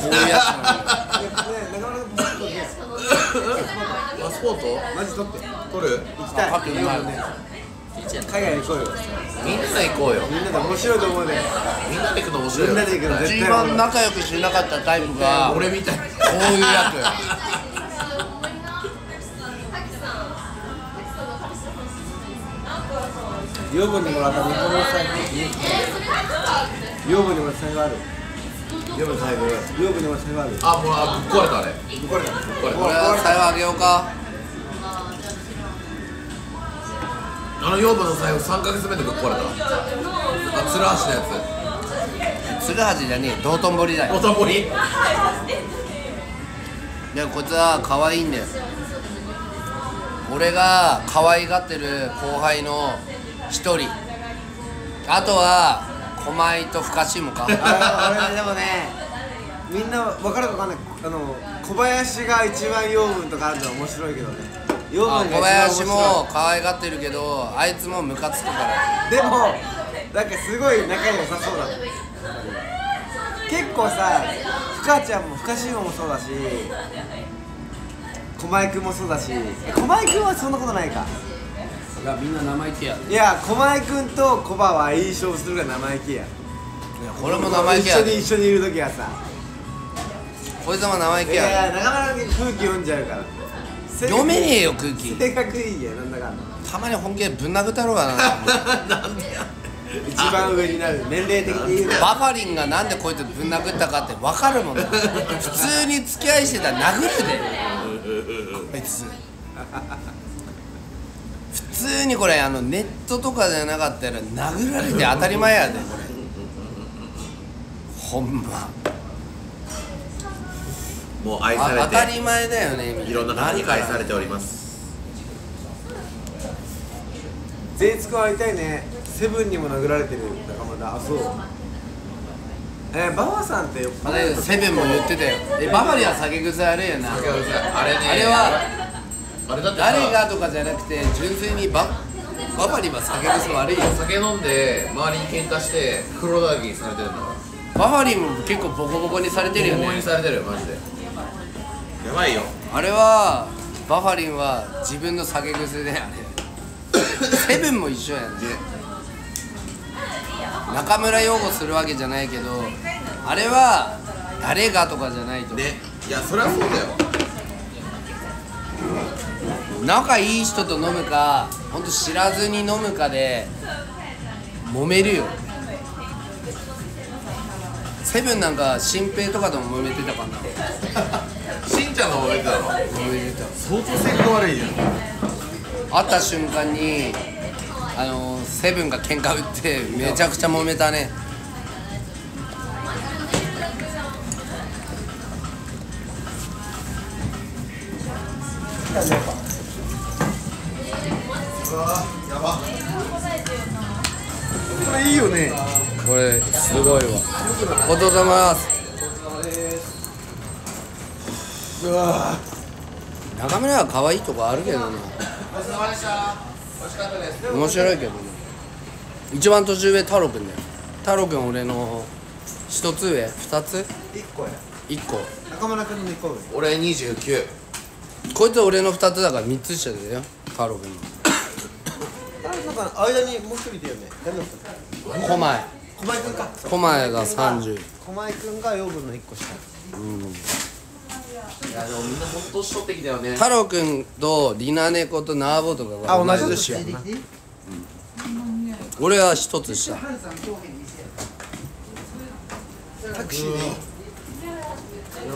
パスポートパスポートマジ取って取る行きたいパックうまい海外行こうよ。みんなで行こうよ。みんなで面白いと思うねみんなで行くの面白いみんなで行くの絶一対番仲良くしなかったタイプが俺みたいこういうや養分にもらった日本の財布養分にもらった財布ある養分財布養分にも財布あるあもうあぶっ壊れたあれこれだこれつ俺は財布あげようか。あの養分の財布3ヶ月目でぶっ壊れた。あつるはしのや鶴橋じゃねえ道頓堀だつよ。おたぼりでもこいつは可愛いんだよ。俺が可愛がってる後輩の一人。あとは狛江と深下かあ俺でもねみんな分かるか分かんない。あの小林が一番養分とかあるのは面白いけどね。養分が一番面白い。林も可愛がってるけどあいつもムカつくから。でもなんかすごい仲良さそうだね。結構さふかちゃんもふかしんごもそうだし駒井くんもそうだし。え駒井くんはそんなことないかみんな生意気や。いや駒井くんとコバはいい勝負するから生意気や。これも生意気や。一緒に一緒にいる時はさ。こいつも生意い気や。やいやなかなか空気読んじゃうから。読めねえよ空気。性格いいやなんだかんだ。たまに本気でぶん殴ったろうがな。なんでや一番上になる。年齢的に言うと。バファリンがなんでこいつぶん殴ったかって分かるもんだ。普通に付き合いしてたら殴るで。こいつ普通にこれあのネットとかじゃなかったら殴られて当たり前やでこれ。ほんま。もう愛されあ当たりて前だよねいろんな方に愛されております。全員会いたいね。セブンにも殴られてる仲間だ。あそう。えー、ババさんってよっあれセブンも言ってたよ。えバファリンは酒癖悪いよな。あれねあれはあれだってさ誰がとかじゃなくて純粋にババファリンは酒癖悪いよ。酒飲んで周りに喧嘩して黒田にされてるんだから。バファリンも結構ボコボコにされてるよ思いにねされてるよマジで。やばいよ。あれはバファリンは自分の酒癖であれセブンも一緒やね。中村擁護するわけじゃないけどあれは誰がとかじゃないと、ね。いやそれはそうだよ仲いい人と飲むかほんと知らずに飲むかで揉めるよ。セブンなんか新平とかとも揉めてたかな。しんちゃんの方が言ってたの揉めてた。相当性格悪いじゃん。会った瞬間にあのセブンが喧嘩売ってめちゃくちゃ揉めたね。やば。これいいよね。これすごいわ。お疲れ様です。うわ中村は可愛いとこあるけどな。面白いけどね一番年上太郎くんだよ。太郎くん俺の一つ上。二つ？一個や。一個。中村君の一個上。俺29こいつ俺の二つだから三つ下だよ。太郎くんのか間にもう一人いたよね。誰だったの？狛江。駒井君か。狛江が30駒井君が養分の一個下。いやでもみんな本当年取ってきたよね。太郎くんとリナネコとナーボとかが同じ年やな。俺は一つ下。タクシーで。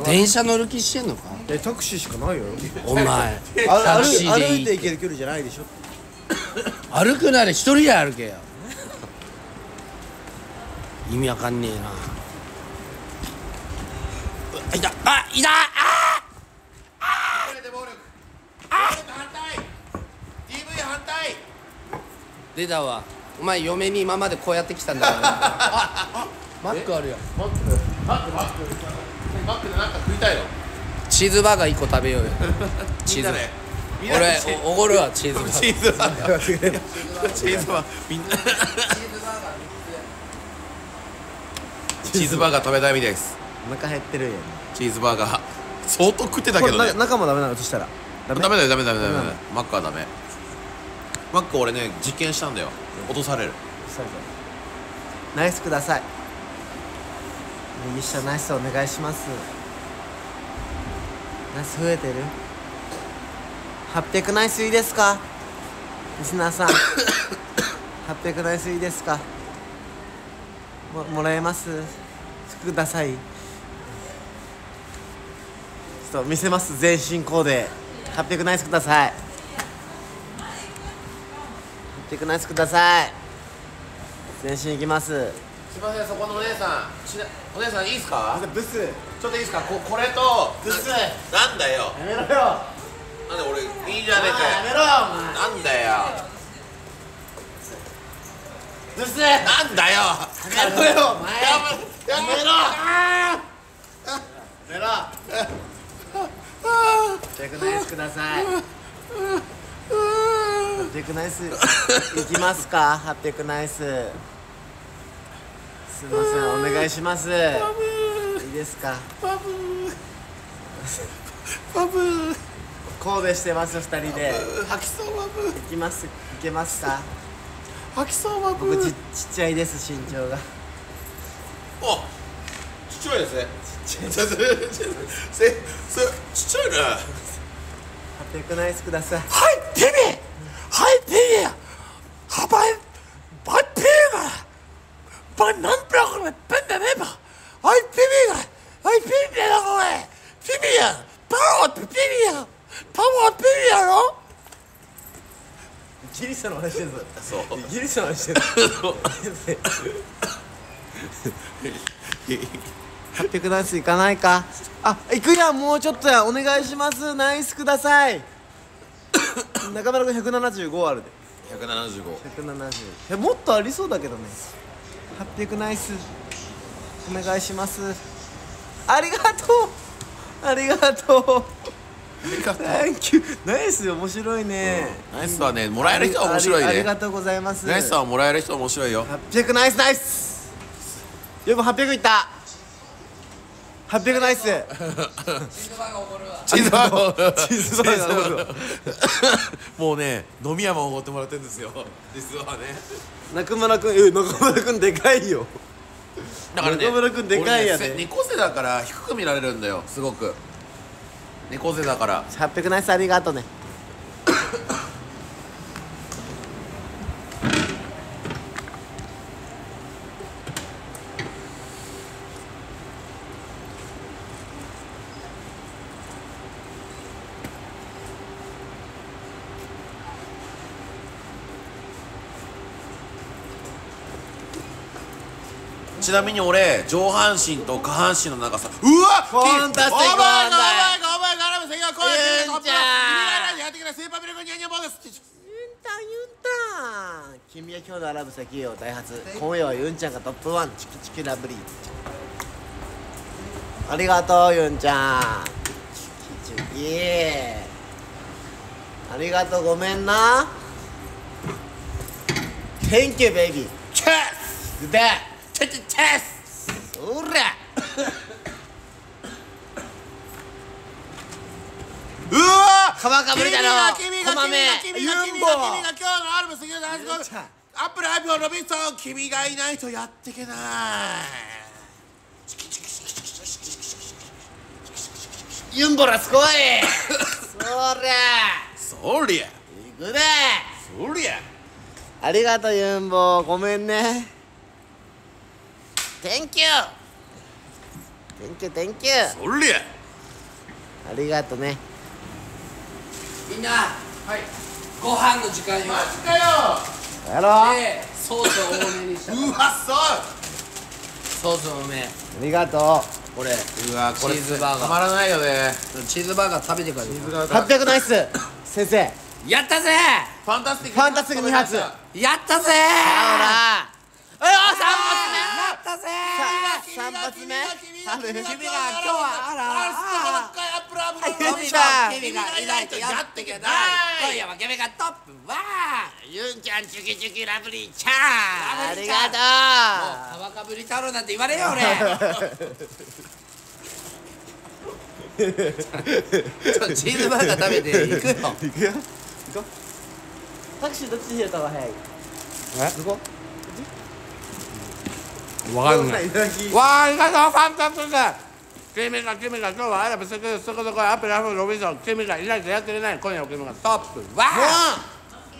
電車乗る気してんのか？えタクシーしかないよ。お前。あタクシー歩でいいいて行ける距離じゃないでしょ歩くなら一人で歩けよ。意味わかんねえな。あい。たあい。たあ暴力暴力反対 DV 反対。出たわ。お前嫁に今までこうやってきたんだから。ああマックあるよマックマック。マックマック。でなんか食いたいの？チーズバーガー1個食べようよ。チーズバーガー俺おおごるわチーズバーガー。チーズバーガー。チーズバーみんな。チーズバーガー食べたいみたいです。お腹減ってるやんチーズバーガー。相当食ってたけどね。中もダメなの？そしたら。ダメ？ダメだよダメだよダメだよ。ダメマックはダメ。マック俺ね実験したんだよ。落とされる。ナイスください。右下ナイスお願いします。ナイス増えてる？800ナイスいいですか？リスナーさん。800ナイスいいですか？ももらえます？ください。ちょっと見せます。全身コーデ800ナイスください。800ナイスください。全身いきます。すいませんそこのお姉さん。お姉さんいいっすか？ブス。やちょっといいっすか？ここれとブス。ななんだよ。めろよなんで俺いいじゃねえかよ。やめろよなんだよ。ブスなんだよ。やめろよお前。やめやめろ。やめろ800ナイスください。800ナイスいきますか？800ナイスすいませんお願いします。いいですか？バブー。バブーコーデしてます二人で。吐きそうバブー。いきますいけますか？吐きそうバブ僕ちちーっちゃいです身長が。おちっちゃいですね。ちっちゃいせせちっちゃいね。800ナイスください。はいピビはいピビハバイバイピビが。バイナンプラコメペンダメバはいピビが。はいピビだこれ。ピビや。パワーピビやパワーピビやろ？ギリシャの話してるぞそう。ギリシャの話してる800ナイスいかないか？あ行くやんもうちょっとや。お願いします。ナイスください。中村君175あるで。175 170えもっとありそうだけどね。800ナイス。お願いします。ありがとう。ありがとう Thank you. ナイス面白いね、ナイスはね。もらえる人は面白いね。ありがとうございます。ナイスはもらえる人は面白いよ。800ナイスナイス。よく800いった。800ナイス。チーズバーガーチーズバーガーもうね飲み屋もおごってもらってるんですよ。実はね。中村君え中村君でかいよ。だからね中村君でかいやねせ猫背だから低く見られるんだよすごく猫背だから。800ナイスありがとうね。なみに俺上半身と下半身の長さうわファンタスティック。お前お前なんだよお前ガラム関が来いユンちゃんやってくれスーユンタンユンタン君は今日のアラブ石油王ダイハツ今夜はユンちゃんがトップワンチキチキラブリーありがとうユンちゃんチキチキありがとうごめんな Thank you baby チェスでチェチェチェスそらうわ皮かぶりだろ君がまめ君が君が君が君ユンボが今日のアルバム杉浦大ユンちゃんアップル iPhone ロビンソン君がいないとやってけないユンボラすごいそらそりゃ行くでそりゃありがとうユンボごめんね Thank you. Thank you Thank you. そりゃありがとね。みんなはい。ご飯の時間よ。マジかよ。やろう。でソース多めにした。うわそうソース多め。ありがとこれうわこれチーズバーガー。たまらないよね。チーズバーガー食べてから。う800ナイス先生。やったぜ。ファンタスティックファンタスティック二発。やったぜ。ほらおいお三やったぜ発目三発目。ある君が今日はあらあユンちゃん君がいないとやってけない今夜は君がトップワン。ユンちゃんチュキチュキラブリーちゃんありがとう。もう皮かぶり太郎なんて言われよ俺。ちょっとチーズバーガー食べて行くよ行くよ。行こう。タクシーどっちで入れた方が早い。え？どこわかんない。わありがとうファンタスティック君が君が今日はアラブそこそこそこアップルアップルロビンソン君がいないとやってれない。今夜の君がストップ。わあ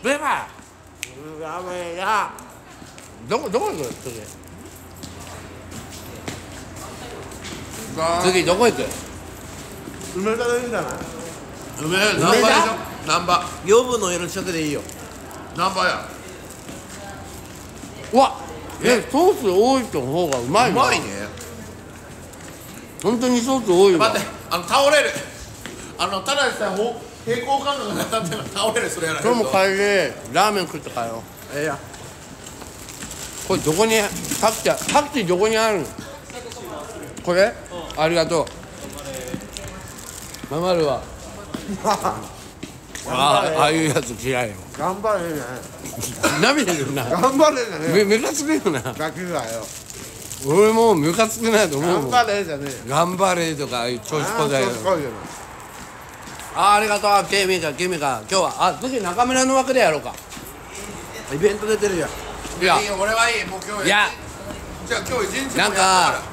ベバー。やべえや。どこどこ行く？次。次どこ行く？梅田でいいんじゃない？梅ナンバーナンバー。養分の色近くでいいよ。ナンバーや。うわえソース多いの方がうまいうなまいね。本当にソース多いわ。待ってあの倒れる。あのただでさえほ平行感覚がなってるの倒れるそれやられ今日も帰りラーメン食って帰ろう。ええやこれどこにタクシータクシーどこにあるの？これ？ありがとう。ママるわ あああいうやつ嫌いよ頑張れね。涙出るな。頑張れね。めムカつくよな。ガキがよ。俺もうムカつくないと思うもん。頑張れじゃねえ頑張れとか調子こだよ。ああありがとう。ケミカケミカ今日はあ次中村の枠でやろうか。イベント出てるやん。いや。いいよ俺はいいもう今日いや。じゃあ今日一日もなんかやったか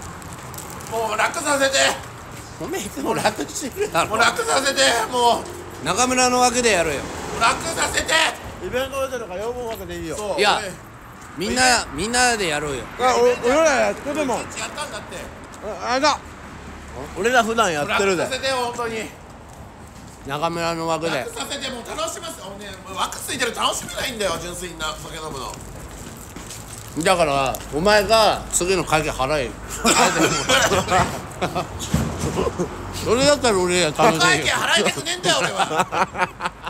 らもう楽させて。おめえいつも楽してるだろ。もう楽させてもう。中村の枠でやろうよ楽させて。イベント出てるから養分枠でいいよ。そう。いや俺。みんなみんなでやろうよ。俺らやってるも。んやったんだって。ああれだ。俺ら普段やってるで。楽させてよ本当に。中村の枠で。楽させてもう楽しますよね枠ついてる楽しみないんだよ純粋な酒飲むの。だからお前が次の会計払えよ。それだったら俺は楽しいよ。会計払いたくねえんだよ俺は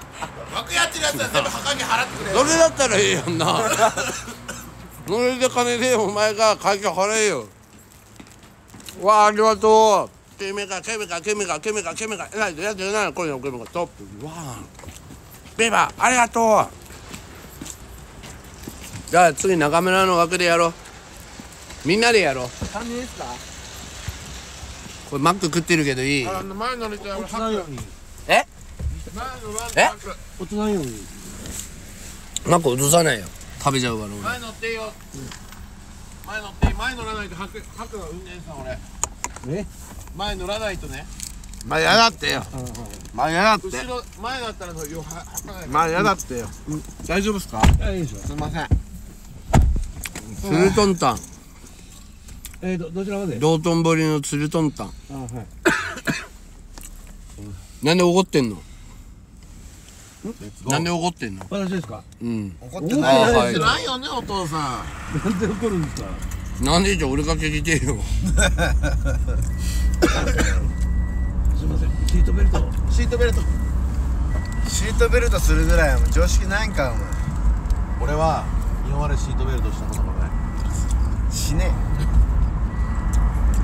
枠やってるやつは全部墓に払ってくれそれだったらええやんな。それで金でお前が会計払えよ。わあありがとう。ケミカケミカケミカケミカケミカえらいやってない今夜のケミカトップわあベーバーありがとう。じゃあ次中村の枠でやろう。みんなでやろう。3人ですか？これマック食ってるけどいい？え？え？落ちないようにマック落とさないよ。食べちゃうから俺。前乗っていいよ。前乗っていい。前乗らないと白白が運転手さん俺。え？前乗らないとね。まあやだってよ。まあやだって。後ろ前だったらのよは履かない。まあやだってよ。大丈夫ですか？いいでしょすいません。ツルトンタン。えー、どどちらまで？道頓堀のツルトンタン。あはい。なんで怒ってんの？なんで怒ってんの？私ですか？うん。怒ってあないないよねお父さん。なんで怒るんですか？なんでじゃ俺が聞いてよ。すいません。シートベルトシートベルト。シートベルトするぐらいは常識ないんかお前。俺は今までシートベルトしたことがない。死ね。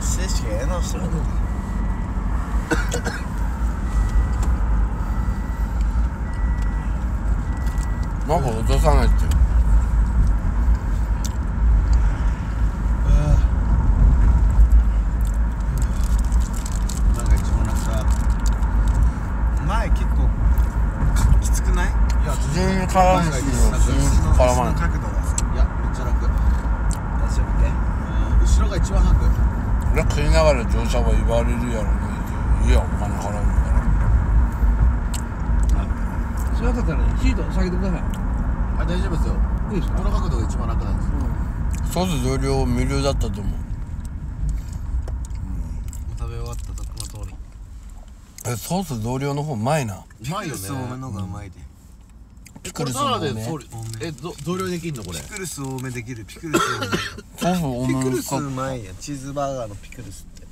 静止がやり直して なんか落とさないってなんか一番楽さ前結構かきつくない？いや普通に絡むし普通に絡まないいやめっちゃ楽。大丈夫け後ろが一番楽俺食いながら乗車は言われるやろねいやお金払うからそれだったらね。シート下げてくださあ大丈夫ですよ。いいいですか？この角度が一番楽なんですよ。ソース同量無料だったと思う。食べ終わったとこの通り。えソース同量の方うまいな。うまいよね。ピクルス多めのがうまいでピクルスこれタダで多め。そうえど増量できんの？これ。ピクルス多めできる。ピクルス多め。ソース多ピめクルスうまいやん。チーズバーガーのピクルスって。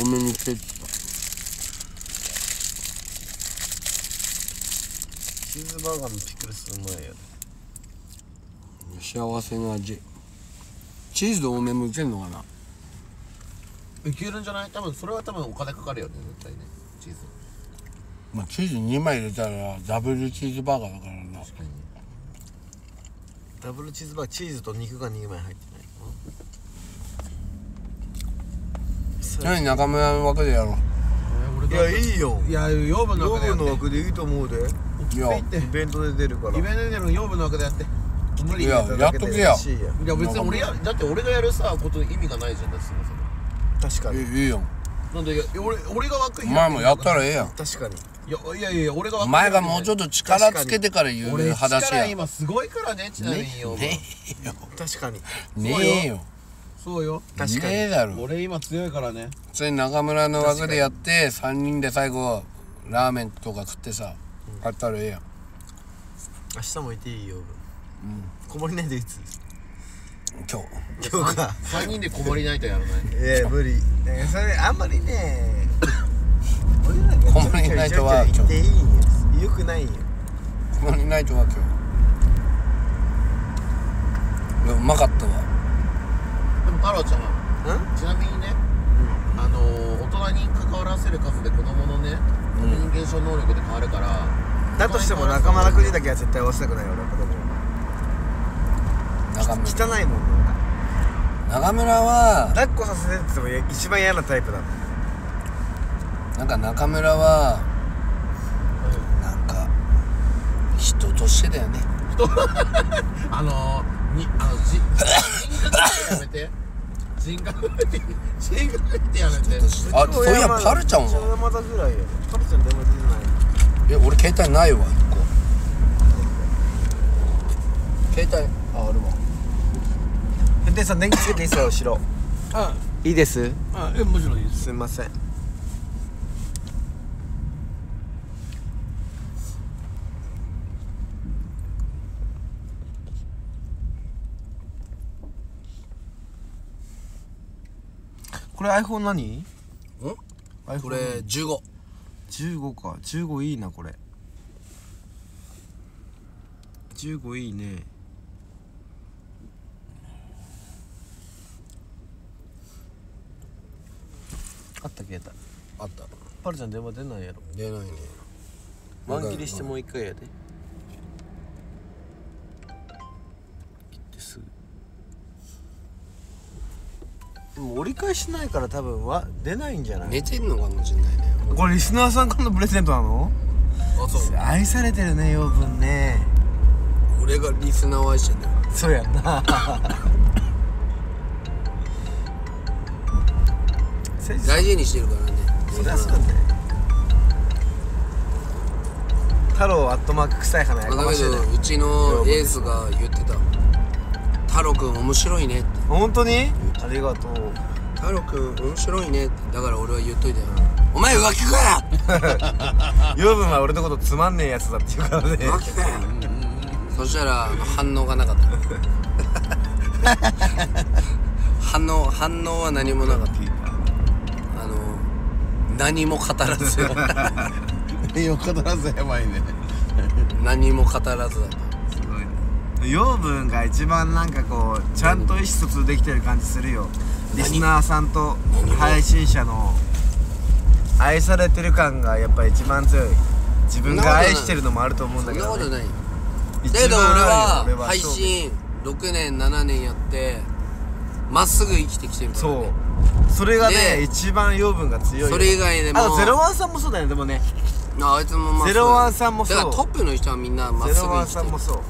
多めにしてってチーズバーガーのピクルスうまいやん幸せな味。チーズ多めもいけんのかな？いけるんじゃない？多分それは多分お金かかるよね絶対ね。チーズ。まあチーズ2枚入れたらダブルチーズバーガーだからな。確かに。ダブルチーズバーガーチーズと肉が2枚入ってない。何中村の枠でやろいやいいよ。いや養分の枠でいいと思うで。ういやイベントで出るから。イベントで出る養分の中でやって。無理いややっとけやいや。いや別に俺やだって俺がやるさこと意味がないじゃんだってそ確かに。いいいいよなんでいや俺俺が枠お前もやったらええやん。確かに。いやいやいや俺が前がもうちょっと力つけてから言う俺話や力今すごいからねちなみによ、ね確かに。えよねえよ。そうよ。確かにねえだろ。俺今強いからね。それ中村の枠でやって3人で最後ラーメンとか食ってさ帰ったらええやん。明日もいていいよ。こもりないでいつ？今日。今日か。3人でこもりないとやらない？いや無理。ねそれあんまりねこもりないとはちょいいよよくないんよここにないとは今日。いやうまかったわ。でも太郎ちゃんん？ちなみにね、あのー大人に関わらせる数で子供のねコミュニケーション能力で変わるから、だとしても中村くじだけは絶対合わせたくないよ俺は子。供汚いもん中村は抱っこさせてって言っても一番嫌なタイプだなんか中村はなんか人としてだよねあのー、にあのじやめて人格って人格ってやめてあそういやパルちゃんはパルちゃん電話出てないえ俺携帯ないわ一個携帯ああるわ。運転手さん電気つけていいですよ後ろ。あ。いいです？あえもちろんいいです。すみません。これ iPhone 何？iPhone これ15 15か。15いいなこれ。15いいね。あった携帯あった。パルちゃん電話出ないやろ。出ないね。満切りしてもう一回やで切ってすぐでも折り返しないから多分は出ないんじゃない？寝てんのかもしんないね。これリスナーさんからのプレゼントなの？あそう。愛されてるね養分ね。俺がリスナーを愛してんだよ。そうやんな。大事にしてるからね。そりゃそうだね。太郎アットマーク臭い花やかましいね。どうちのエースが言ってた「太郎くん面白いね」って。本当に？ありがとう「太郎くん面白いね」だから俺は言っといたよ「お前浮気かよ! 」養分は俺のことつまんねえやつだって言うからね。浮気かよそしたら反応がなかった。反応反応は何もなかった。あの何も語らず。何を語らずやばいね。何も語らずだった養分が一番なんかこうちゃんと意思疎通できてる感じするよ。リスナーさんと配信者の愛されてる感がやっぱ一番強い。自分が愛してるのもあると思うんそだけど、ね、んなことないだけど番俺は配信6年7年やってまっすぐ生きてきてるから、そね、う。それがねで一番養分が強いよ。それ以外でもあとゼロワンさんもそうだよねでもね。ああいつもまっすぐゼロワンさんもそう。だからトップの人はみんなまっゼロワンすぐ生きてる。さんもそう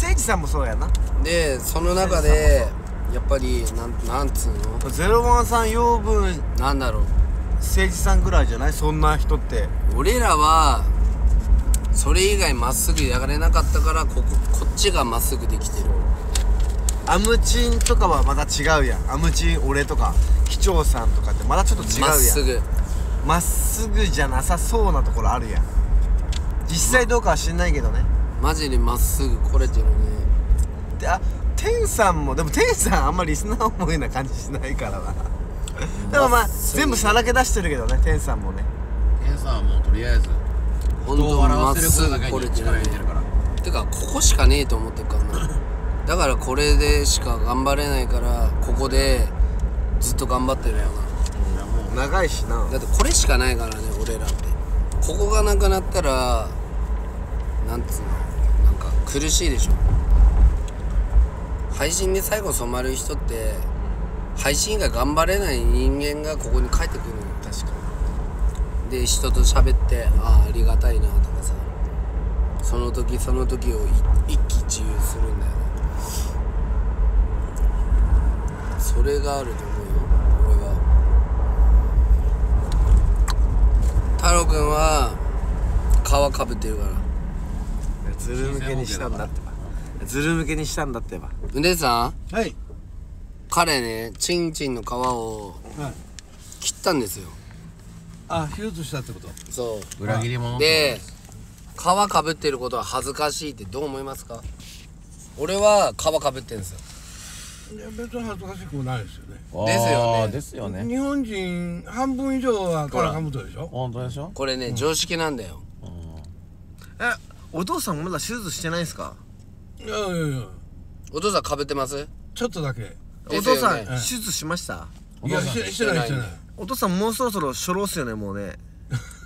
誠治さんもそうやな。でその中でやっぱりなんなんつうの？ゼロワンさん養分なんだろう。誠治さんぐらいじゃない？そんな人って。俺らはそれ以外まっすぐやれなかったからこここっちがまっすぐできてる。アムチンとかはまた違うやん。アムチン俺とか機長さんとかってまたちょっと違うやん。まっすぐ。まっすぐじゃなさそうなところあるやん。実際どうかは知んないけどねマジでまっすぐ来れてるね。であ天さんもでも天さんあんまりリスナー思いな感じしないからな。でもまあ全部さらけ出してるけどね天さんもね。ケンさんはもうとりあえず本当まっ笑わせるこすぐとだけに来れてるね力入れてるから。てかここしかねえと思ってるからな。だからこれでしか頑張れないからここでずっと頑張ってるよな。長いしな。だってこれしかないからね俺らって。ここがなくなったらなんつうの？苦しいでしょ。配信で最後染まる人って配信以外頑張れない人間がここに帰ってくるのよ。確かで人と喋ってああありがたいなとかさ。その時その時をい一喜一憂するんだよね。それがあると思うよ俺は。太郎くんは皮かぶってるからズル向けにしたんだってば。ズル向けにしたんだってば。うでさんはい。彼ねチンチンの皮をはい。切ったんですよ。あ手術したってこと？そう。裏切り者？で皮かぶってることは恥ずかしいってどう思いますか？俺は皮かぶってんですよ。いや別に恥ずかしくもないですよね。ですよね。ですよね。日本人半分以上はカラカムトでしょ？本当でしょ？これね、常識なんだよ。えお父さんまだ手術してないんすか？いやいやいや。お父さんかぶってます？ちょっとだけ。お父さんですよ手術しました？いやしてしてないしてない。お父さんもうそろそろ初老っすよねもうね。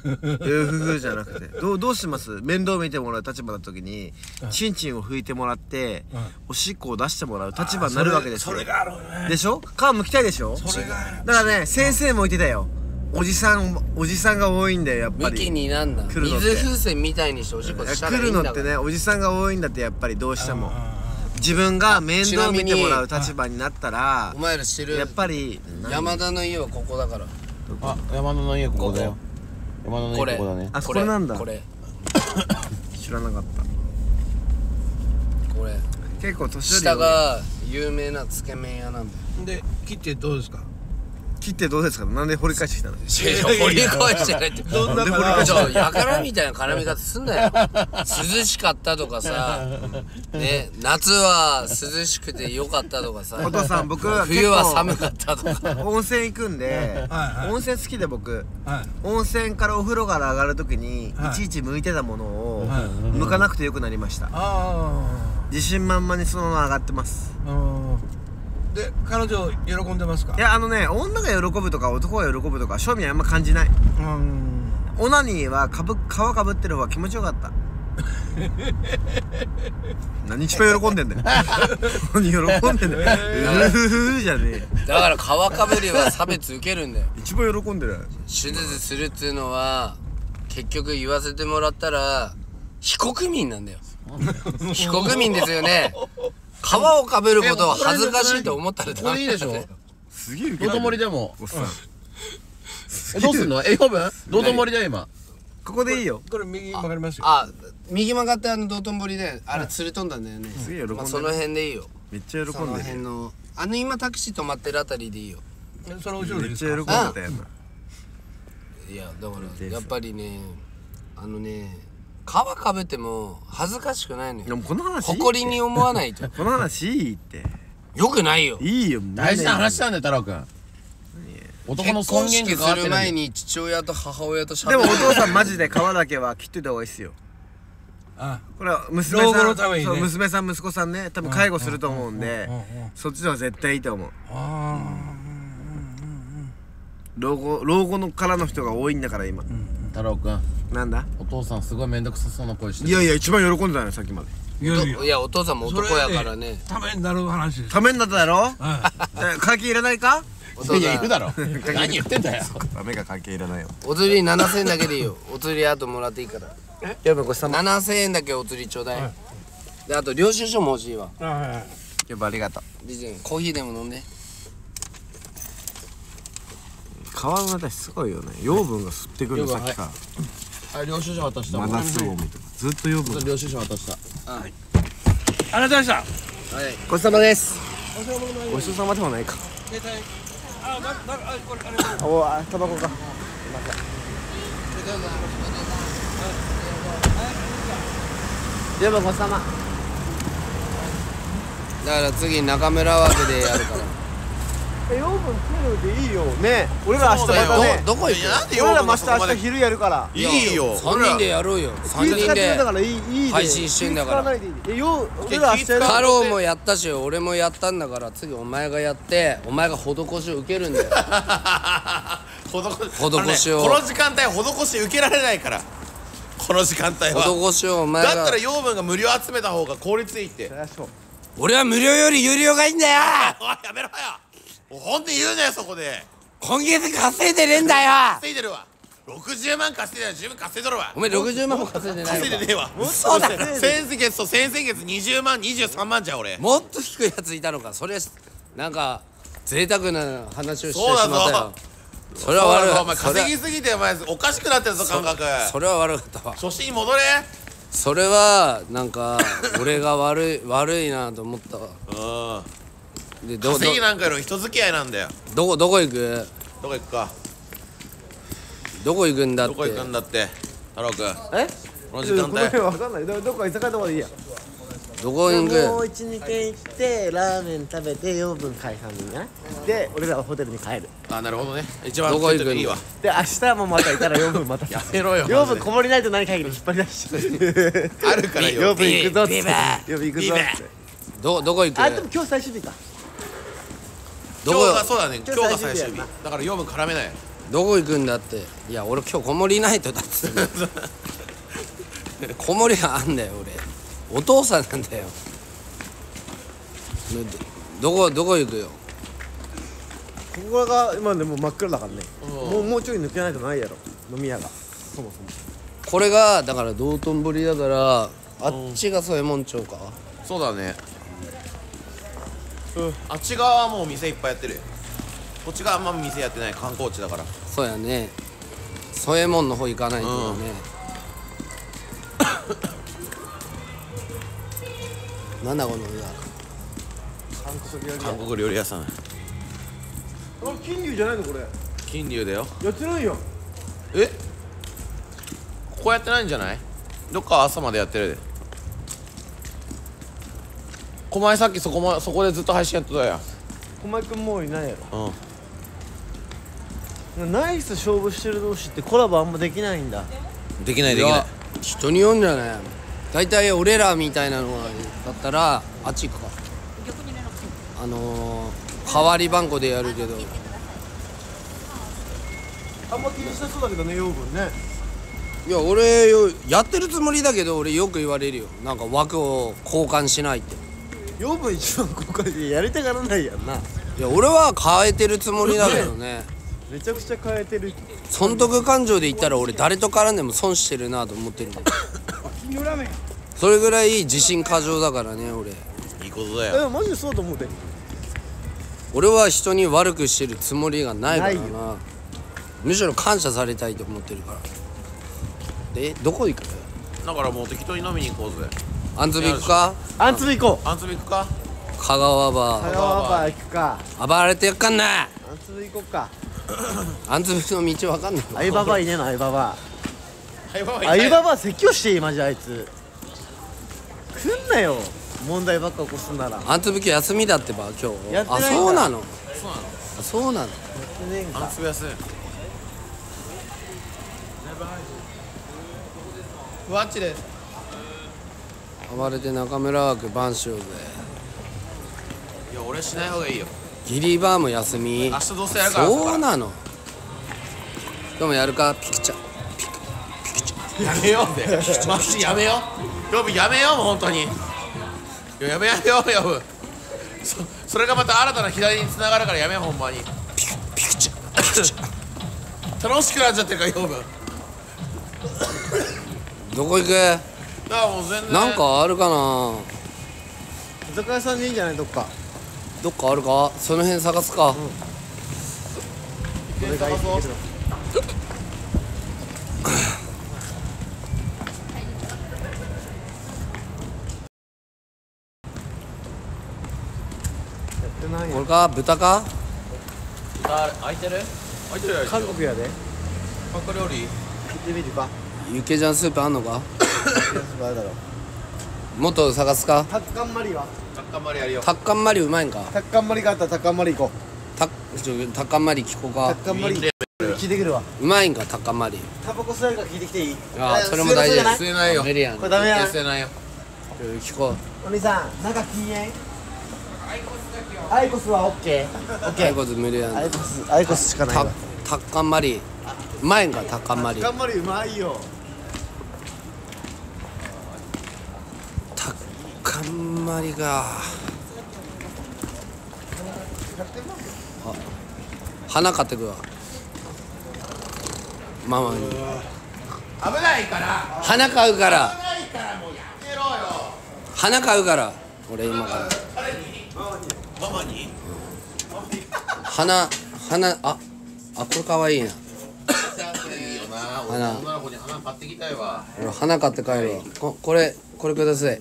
えーふふじゃなくて。どうどうします？面倒見てもらう立場だった時にチンチンを拭いてもらってうん。おしっこを出してもらう立場になるわけですよ。それがあるよね。でしょ？皮むきたいでしょ？それがだからね先生も言ってたよおじさんおじさんが多いんだよやっぱり。になんだ。来るのって。水風船みたいにしておしっこしたらい来いんだから。るのってねおじさんが多いんだってやっぱりどうしても。あ自分が面倒見てもらう立場になったらお前ら知るやっぱり山田の家はここだから。あ山田の家ここだよ。こ山田の家ここだね。あそこなんだ。これ。知らなかった。これ。結構年寄り下が有名なつけ麺屋なんだよ。ーで切ってどうですか？切ってどうですか？なんで掘り返してきたの？掘り返してないって。どんな掘り返し？ちょやからみたいな絡み方すんなよ。涼しかったとかさ。ね夏は涼しくてよかったとかさ。お父さん僕冬は寒かったとか。温泉行くんではいはい。温泉好きで僕はい。温泉からお風呂から上がるときにはい。いちいち剥いてたものをはい。剥かなくてよくなりました。あ自信満々にそのまま上がってますで彼女喜んでますか？いやあのね女が喜ぶとか男が喜ぶとか正味あんま感じない。うん。オナニーはかぶ皮かぶってる方が気持ちよかった。何一番喜んでんだよ。何喜んでんだよ。うふふじゃねえ。だから皮かぶりは差別受けるんだよ。一番喜んでる。手術するっつうのは結局言わせてもらったら非国民なんだよ。非国民ですよね皮をかぶることは恥ずかしいと思ったらダこれいいでしょ。すげえ道頓堀でも。おっさん。え どうすんの？え呼ぶ道頓堀だよ今。ここでいいよ。これ右曲がりますよ。あ右曲がってあの道頓堀であれ釣り飛んだんだよね。すげえ喜んでる。まあその辺でいいよ。めっちゃ喜そのんでる辺のあの今タクシー止まってるあたりでいいよ。その後ろでめっちゃ喜んでたやんないやだからやっぱりねあのね皮かぶっても恥ずかしくないのよ。でもこの話いいって。誇りに思わないと。この話いいって。よくないよ。いいよ大事な話だなんだよ太郎くん男の結尊厳が変わるる前に父親と母親としゃべでもお父さんマジで皮だけは切っといた方がいいっすよ。あこれは娘さん老後のためにね。そう娘さん息子さんね。多分介護すると思うんでうんうんうんそっちの方が絶対いいと思う。あ老後老後のからの人が多いんだから今。太郎くんなんだ？お父さんすごい面倒くさそうな声してる。いやいや一番喜んでたよさっきまで。いやいや。いやお父さんも男やからね。ためになる話です。ためになっただろ？はえ関係いらないか？お父さん。いやいるだろ。何言ってんだよ。ダメが関係いらないよお釣り7000円だけでいいよ。お釣りあともらっていいから。やばごちそうさま7000円だけお釣りちょうだいであと領収書も欲しいわ。いはいはい。やばありがとう。リジンコーヒーでも飲んで。皮の中すごいよね。養分が吸ってくるさっきかあ領収書渡した。らマナスゴミとかずっと養分領収書渡した。ありがとうございました。はいごちそうさまです。ごちそうさまでもないか。あななあこれあれ。おあタバコか。でもごちそうさま。だから次中村枠でやるから養分切るでいいよね。俺ら明日またね。どどこ行くなんで俺らも明日明日昼やるから。いいよ。3人でやろうよ。3気使人でってるんだからいいいいで。配信してんだから。気使わないでいい。えよ俺ら明日太郎もやったし俺もやったんだから。次お前がやってお前が施しを受けるんだよ。施施しを。この時間帯施し受けられないから。この時間帯は。施しをお前が。だったら養分が無料集めた方が効率いいって。俺は無料より有料がいいんだよ。おいやめろよもうほんと言うなよそこで。今月稼いでねえんだよ。稼いでるわ。60万稼いでる十分稼いでるわ。お前60万も稼いでないのか稼いでねえわ。嘘だ。先々月と先々月20万23万じゃん俺。もっと低いやついたのか。それなんか贅沢な話をしてしそうだぞまったよ。それは悪そうだぞ。お前稼ぎすぎてお前おかしくなってるぞ感覚。それは悪かったわ。初心に戻れ。それはなんか俺が悪い悪いなと思ったわ。うんでどど稼ぎなんかよりも人付き合いなんだよ。どこどこ行く？どこ行くか。どこ行くんだって。どこ行くんだって。太郎くん。え？この時間帯。この辺わかんない。どどっか居酒屋とかでいいや。どこ行もうく一二軒行ってラーメン食べて養分解散でいいんじゃな。いで俺らはホテルに帰る。あなるほどね。一番どこ行くんだいいわ。で明日もまたいたら養分またやめろよ。養分こもりないと何限り引っ張り出して。あるからよ。養分行くぞって。養分行くぞって。どどこ行く？あでも今日最終日か今日がそうだね。今今日日が最終日。だから養分絡めない。どこ行くんだって。いや俺今日こもりないとだっつってこもりがあんだよ俺。お父さんなんだよ。どどこどこ行くよ？ここが今でもう真っ暗だからね。うん。もうもうちょい抜けないとないやろ。飲み屋が。そもそも。これがだから道頓堀だからあっちが添右衛門町か？そうだねあっち側はもう店いっぱいやってるよ。こっち側あんま店やってない観光地だから。そうやね。添右衛門の方行かないとね、なん。だこの裏韓国料理韓国料理屋さん。あ金龍じゃないのこれ。金龍だよ。やってないよ。え？ここやってないんじゃない？どっかは朝までやってるで狛江さっきそこもそこでずっと配信やってたやん。駒井君もういないやうん。ろナイス勝負してる同士ってコラボあんまできないんだ。できないできない。人によんじゃない大体俺らみたいなのがだったらあっち行くか。あのー、代わり番号でやるけど。あんま気にしなそうだけどね養分ね。いや俺よやってるつもりだけど俺よく言われるよ。なんか枠を交換しないって養分一番公開でやりたがらないやんな。いや俺は変えてるつもりだけどね。めちゃくちゃ変えてる。損得感情で言ったら俺誰と絡んでも損してるなと思ってるの。それぐらい自信過剰だからね俺。いいことだよ。えマジでそうだと思うで。俺は人に悪くしてるつもりがないからな。むしろ感謝されたいと思ってるから。えどこ行く？だからもう適当に飲みに行こうぜアンズビ行くか？アンツビ行こアンツビ行くか？香川う場香川バー行くか。暴れてやっかんな！アンツビ行こうか。アンズビの道わかんない。相葉バーいねえの相葉バー。相葉バー説教していいマジあいつ。来んなよ。問題ばっか起こすんなら。やアンズビ休みだってば今日。あやってないからそうなの？そうなの。あそうなの？ってねえんかアンツビ安いふわっちです暴れて中村枠バンしようぜいや俺しない方がいいよ。ギリバーも休み。明日どうせやるからそうなの。でもやるか？ピクチャやめようぜ。マジやめよう。ヨブやめようもう本当に。いややめようヨブ。そそれがまた新たな左に繋がるからやめようほんまに。ピクチャピクチャ楽しくなっちゃってるからヨブ。どこ行く？だからもう全然。なんかあるかな。居酒屋さんでいいんじゃない？どっか。どっかあるか？その辺探すか、俺がいいけどやってないよこれか？豚かあ空いてる？空いてるよ韓国やで。韓国料理？行ってみるかユッケジャンスープあんのか？あれだろ。もっと探すか？タッカンマリは？タッカンマリやるよ。タッカンマリうまいんか？タッカンマリがあったらタッカンマリ行こタッちょタッカンマリ聞こううタかッカンマリ聞いてくるわ。うまいんか？タッカンマリ。タバコ吸えるから聞いてきていい？あそれも大事吸えないよ。メリこれダメや吸えないよ。聞こお兄さん中禁煙？アイコスはオッケー。オッケー。うアイコスメリヤンアイコスアイコスしかないタッカンマリ。うまいんか？タッカンマリ。タッカンマリうまいよッカンマリが花買ってくわ。ママに。危ないから。花買うから。花買うから。俺今から。ママに？花花ああこれかわいいな。花女の子に花買ってきたいわ。俺花買って帰るわ。ここれこれください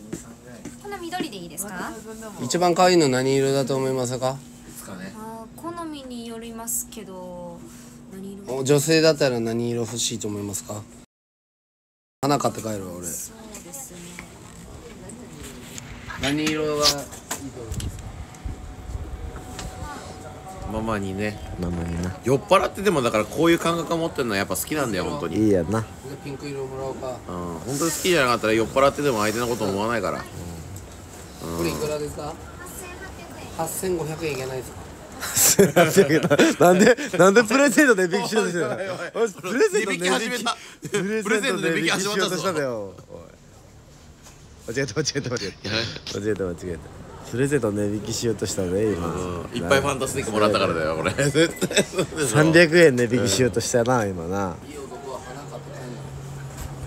緑でいいですか？一番可愛いの何色だと思いますか？ですかね。あー好みによりますけど何色？お女性だったら何色欲しいと思いますか？花買って帰るわ俺。そうですね。何色がいいと思いますママにね。ママにな。酔っ払ってでもだからこういう感覚を持ってるのはやっぱ好きなんだよ本当に。いいやな。じゃあピンク色もらおうか。うん。本当に好きじゃなかったら酔っ払ってでも相手のこと思わないからこれいくらですか？8500円いけないですか？なんでなんでプレゼントで値引きしようとしてるの？プレゼント値引きプレゼントで値引き始まったぞしようとしたんだよ間違えた間違えた間違えた間違えた間違えた。プレゼント値引きしようとしたね今。いっぱいファンタスティックもらったからだよこれ。絶対そうでしょ300円値引きしようとしたな今な。いい男は花買っ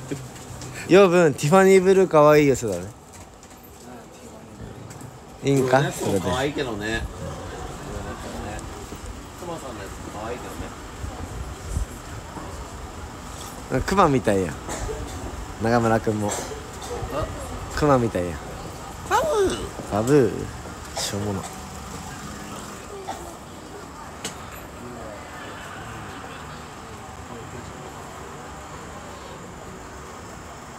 て帰る養分ティファニーブルー可愛いやつだねいいんか？それで。可愛いけどね。クマさんのやつ可愛いけどね。クマみたいや長村君も。クマみたいやパブバブー？しょうもな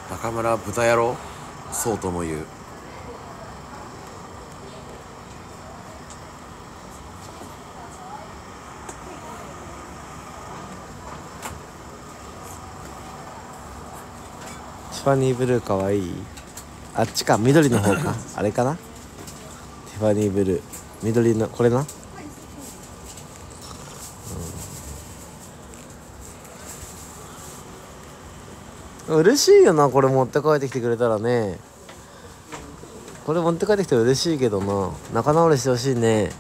中村豚野郎？そうとも言うファニーブルー可愛い？あっちか緑の方か。あれかな？ティファニーブルー。緑のこれな、うん、嬉しいよなこれ持って帰ってきてくれたらね。これ持って帰ってきて嬉しいけどな。仲直りしてほしいね。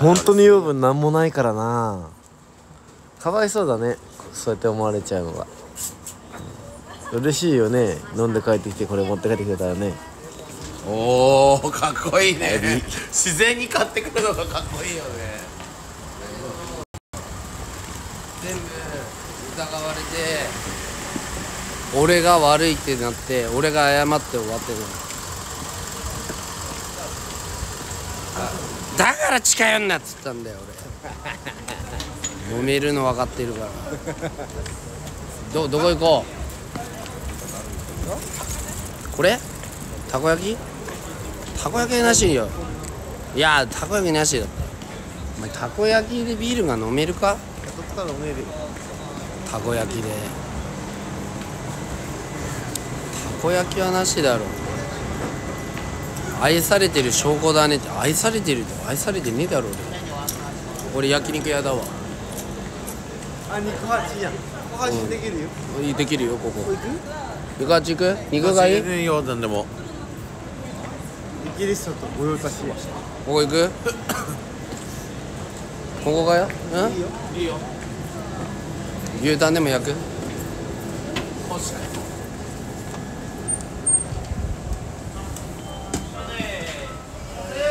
本当に養分なんもないからな。かわいそうだねそうやって思われちゃうのが嬉しいよね。飲んで帰ってきてこれ持って帰ってくれたらね。おおかっこいいね。自然に買ってくるのがかっこいいよね。全部疑われて俺が悪いってなって俺が謝って終わってるの。だから近寄んなっつったんだよ俺。揉めるの分かってるから。どどこ行こう？これ？たこ焼き？たこ焼きなしよ。いやたこ焼きなしだってお前たこ焼きでビールが飲めるか？たこ焼きで。たこ焼きはなしだろ。愛されてる証拠だねって。愛されてる愛されてねえだろ俺俺焼肉屋だわ。あ肉八やん。肉八できるよ、いいできるよここ肉八行く肉がいいこいいよなんでもイギリスと御用達やこ行くここがようんいいよ牛タンでも焼く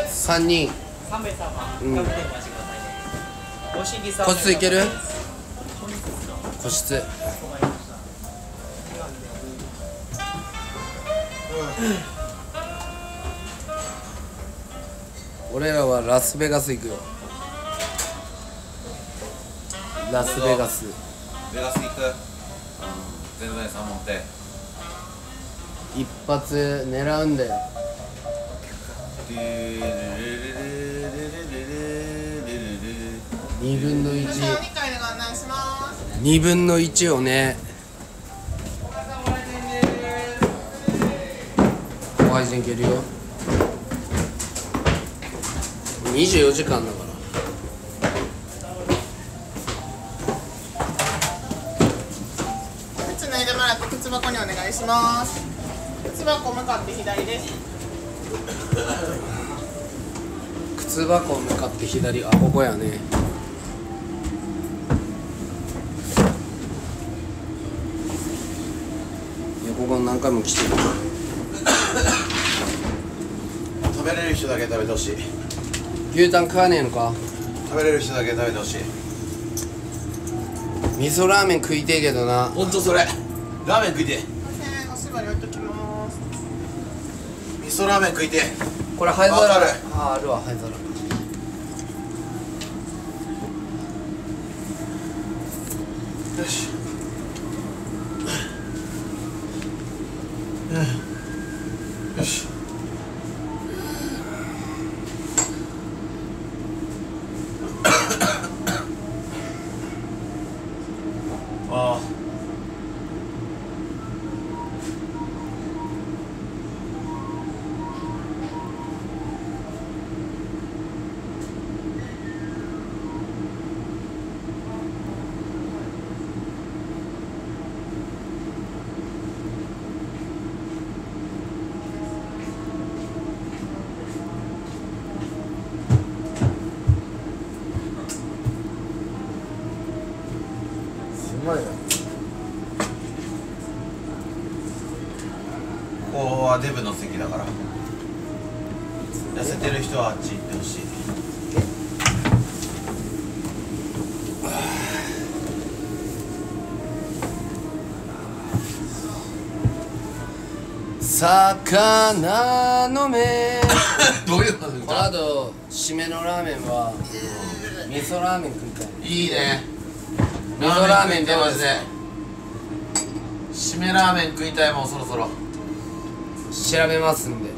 三人3名様、うん個室いける個室俺らはラスベガス行くよ。ラスベガス。ベガス行く？全然一発狙うんだよ。二分の一二分の一をね配信いけるよ。24時間だから。靴脱いでもらって靴箱にお願いします。靴箱向かって左です。靴巣箱向かって左あここやね。いやここ何回も来てる。食べれる人だけ食べてほしい。牛タン食わねえのか？食べれる人だけ食べてほしい。味噌ラーメン食いてえけどな。ほんとそれ。ラーメン食いてえ。お芝居置いときます。味噌ラーメン食いてえ。これ灰皿。ああるわ灰皿よしよしああすごいなここはデブの席だから痩せてる人はあっち行ってほしい魚の目。どういうのこの後締めのラーメンは味噌ラーメン食いたい。いいね。味噌ラーメン食いてマジで締めラーメン食いたいもんそろそろ。調べますんで。う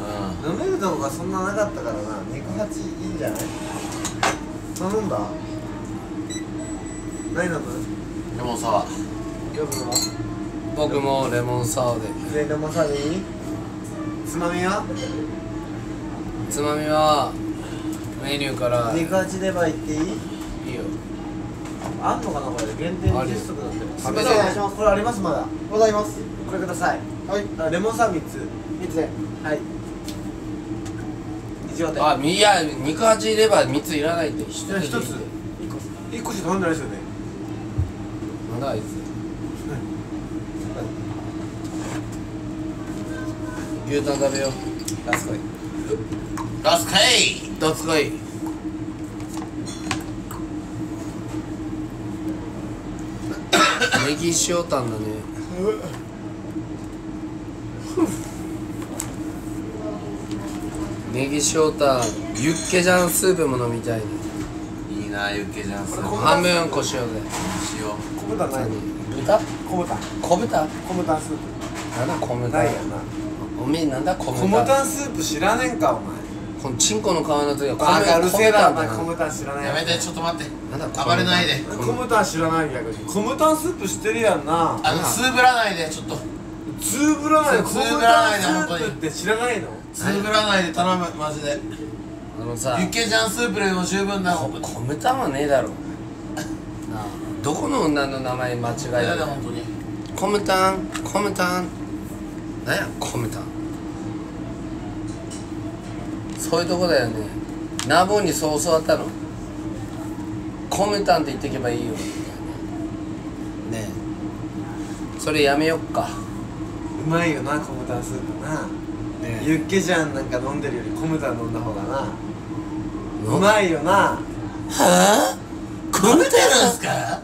飲めるとこがそんななかったからな。肉八いいんじゃない？頼んだ？何飲むんでもさヨブは？僕もレモンサワーで。レモンサワーでいい？つまみは？つまみはメニューからいい肉八レバーいっていい？よ。あんのかなこれ。限定ある10足だって。食べてお願いしますこれありますまだ。ございます。これください。はい。あレモンサワー3つ3つで。はい。一応で。あいや肉八レバー3ついらないって一つで。いいって一個しか頼んでないですよね。なんだあいつ牛タン食べよう。ラスコイラスカイどつこい。ネギ塩タンだね。ネギ塩タンユッケジャンスープも飲みたいね。いいなユッケジャンス半分こしようぜ。塩。小豚ない。豚？小豚小豚小豚スープ。なんだ小豚ないやなおめえなんだ？小豚小豚スープ知らねえんかお前。このチンコの皮の時はバカうるせえな。お前小小豚知らないやめてちょっと待って。なんだ暴れないで。小豚知らない逆に小豚スープ知ってるやんな。あのつぶらないでちょっと。ツーブラない。つ小ぶらないで豚スープって知らないの？つぶらないで頼むマジで。あのさ。ユッケジャンスープでも十分だ。もん小豚はねえだろ。なあ。どこの女の名前間違いやだよだ本当に。コムタンコムタンなんやコムタンそういうとこだよね。ナボにそう教わったの？コムタンって言ってけばいいよ。みたいなねえ。それやめよっか。うまいよな小豚スープな。ねユッケジャンなんか飲んでるより小豚飲んだ方がな。ううまいよな。はあ？コムタンすか？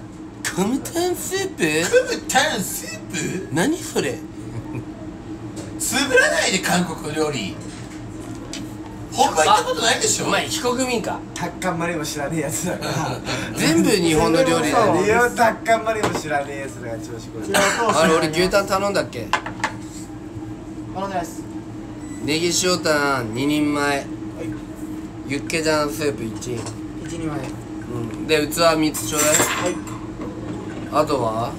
コムタンスープ？クムタンスープ？何それ？つぶらないで韓国料理本場行ったことないでしょ。お前非国民か。タッカンマリも知らねえやつだから全部日本の料理だよ。いやタッカンマリも知らねえやつらが調子こいてあれ俺牛タン頼んだっけ？頼んでないです。ネギ塩タン2人前。ユッケジャンスープ1一人前。うん。で器3つちょうだい。あとは？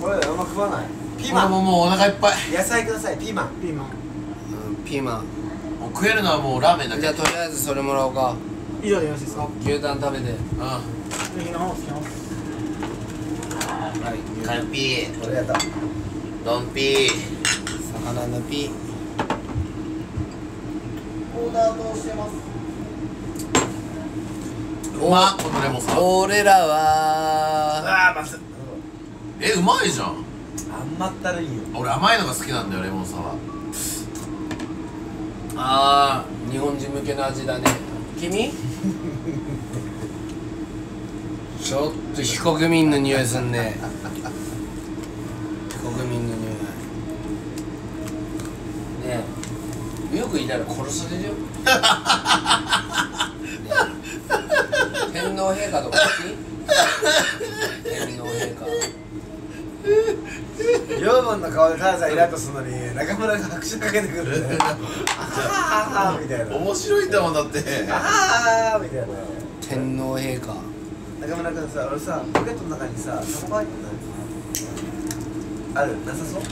これあんま食わない。ピー俺マン。ももうお腹いっぱい。野菜ください。ピーマンピーマン。うんピーマン食えるのはもうラーメンだけ。じゃあとりあえずそれもらおうか。以上でよろしいですか？牛タン食べて。う右の方つけます。はいんカルピーこれやった。ドンピ。ー魚のピオーダーとしてます？うまっこのレモンサワー。俺らは。まず。えうまいじゃん。甘ったるいよ。俺甘いのが好きなんだよレモンサワーあー日本人向けの味だね。君？ちょっと非国民の匂いすんね。非国民の匂い。ねえ。よくいたら殺されるよ、天皇陛下とか好き？天皇陛下 養分の顔でターザンイラッとするのに中村が拍手かけてくるね あーみたいな面白いんだもんだってあーみたいな。天皇陛下。中村君さ俺さポケットの中にさタバコ入ってない。ある？なさそう？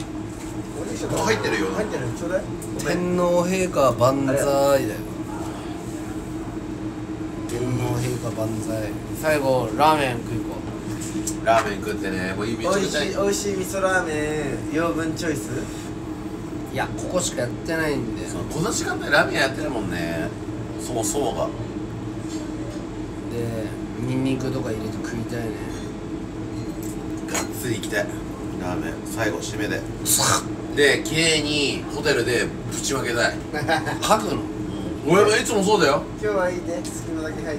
入ってるよ入ってるちょうだい天皇陛下万歳。だよ天皇陛下万歳。最後ラーメン食いこラーメン食ってねもうめちゃめちゃ美味しい美味しい味噌ラーメン養分チョイス？ういやここしかやってないんでこの時間帯ラーメンやってるもんね。そもそもが。でニンニクとか入れて食いたいね。がっつり行きたい。ラーメン。最後締めで。で綺麗にホテルでぶちまけたい。吐くの。俺もいつもそうだよ。今日はいいね。隙間だけ入っ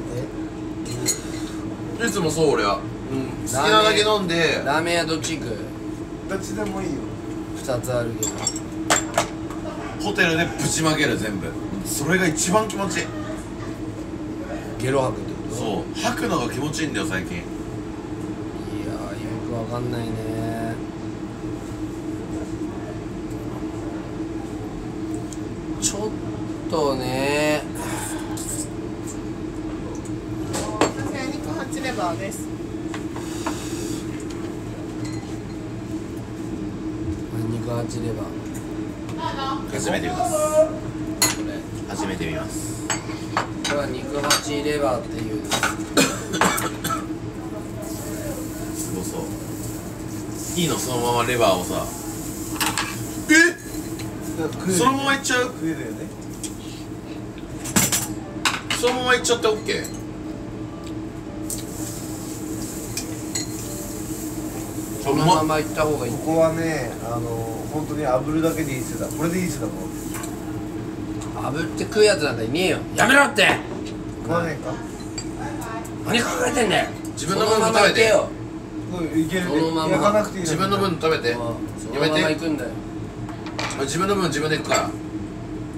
て。いつもそう俺はうん好きなだけ飲んで。ラーメン屋どっち行く？どっちでもいいよ。2つあるけど。ホテルでぶちまける全部。それが一番気持ちいい。ゲロ吐くってこと？そう。吐くのが気持ちいいんだよ最近。いやーよくわかんないね。ちょっとね肉八レバーです肉八レバー初めて見ますこれ初めて見ますこれは肉八レバーっていうすごそういいの？そのままレバーをさ。え？そのままいっちゃう？食えるよね。そのままいっちゃって OK このまま行った方がいい。ここはねあの本当に炙るだけでいいっすよ。これでいいっすよもう炙って食うやつなんかいねえよ。やめろって。食わねえか？何考えてんだよ。自分の分そまま食べてよ。うんいけるそのまま。焼かなくていい自分の分食べて。やめのまま行てくんだよ。自分の分自分で行くから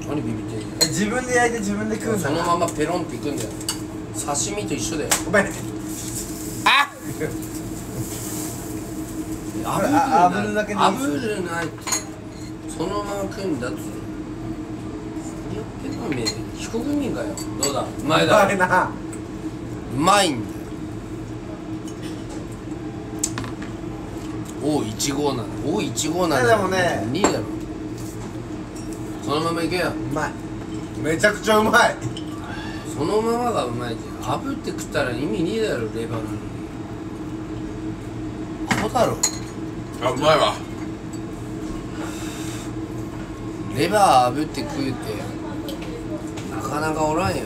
何ビビってんの？え自分で焼いて自分で食うんだ。そのままペロンっていくんだよ。刺身と一緒だよ。ごめんあああ炙るだけでいい。っす炙るないって。そのまま食うんだっつうの何やってんのおめえ。非国民かよ。どうだ？うまいだ。ろうまいな。うまいんだよおう1号なんだおう1号なんだ。でもね。いいだろ。そのままいけよ。うまい。めちゃくちゃうまい。そのままがうまいって炙って食ったら意味ねえだろレバーなのに。アホだろ。あうまいわ。レバー炙って食うってなかなかおらんよ。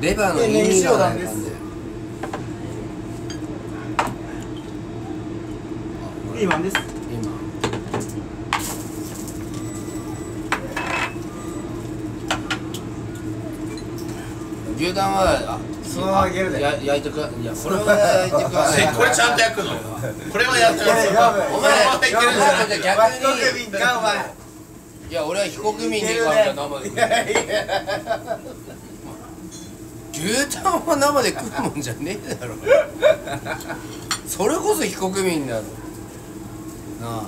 レバーの意味がない。感じいいワンです。今牛タンはそのままいけるで。や焼いてくいやこれは焼いてくこれちゃんと焼くの？これはやってますいやいやお前は焼いてるん。じゃ逆にかお前いや俺は非国民でいいから生で。食う牛タンは生で食うもんじゃねえだろ。それこそ非国民だろな。あ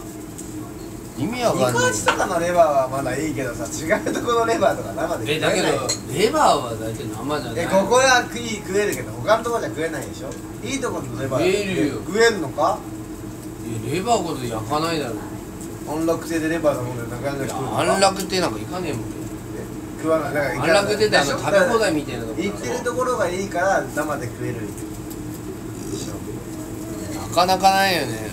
意味わかん肉ない。厚とかのレバーはまだいいけどさ違うところのレバーとか生でえだけどレバーは大体生じゃない。えここは食い食えるけど他のところじゃ食えないでしょ？いいところのレバー食えるよ。食えんのか？いやレバーこそ焼かないだろ。安楽亭でレバーのものでなか？なか安楽亭なんか行かねえもん。食わない。だから安楽亭ってあの食べ放題みたいなとこ行ってるところがいいから生で食えるでしょ。なかなかないよね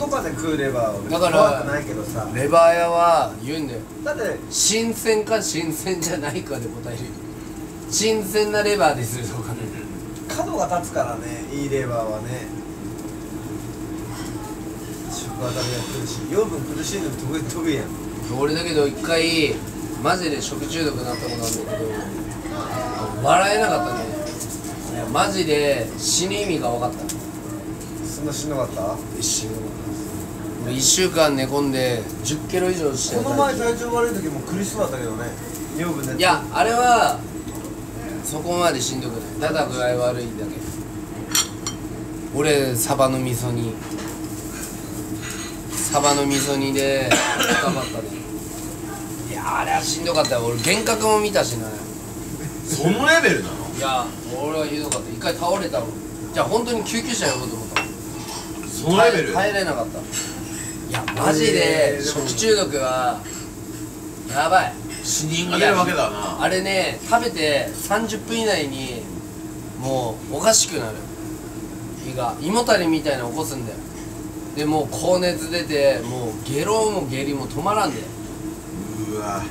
とかで食うレバーは別にだから怖くないけどさ。レバー屋は言うんだよ。だって新鮮か新鮮じゃないかで答えるよ。新鮮なレバーでするとかね。角が立つからねいいレバーはね。食当たりが苦しい。養分苦しいの得意得意やん。俺だけど一回マジで食中毒になったことあるんだけど笑えなかったね。マジで死ぬ意味が分かった。そんなしんどかった？死ぬ俺1週間寝込んで1 0キロ以上してこの前体調悪い時も苦しそうだったけどね。養分でいやあれはそこまでしんどくない。ただ具合悪いだけ。俺サバの味噌煮。サバの味噌煮で深かったねいやあれはしんどかったよ。俺幻覚も見たしな。そのレベルなの？いや俺はひどかった。一回倒れたもん。じゃあ本当に救急車呼ぼうと思った。そのレベル？帰れなかったいやマジで食中毒はやばい。死人が出るわけだな。あれね食べて30分以内にもうおかしくなる。胃が胃もたれみたいなの起こすんだよ。でもう高熱出てもうゲロも下痢も止まらんで。うわ。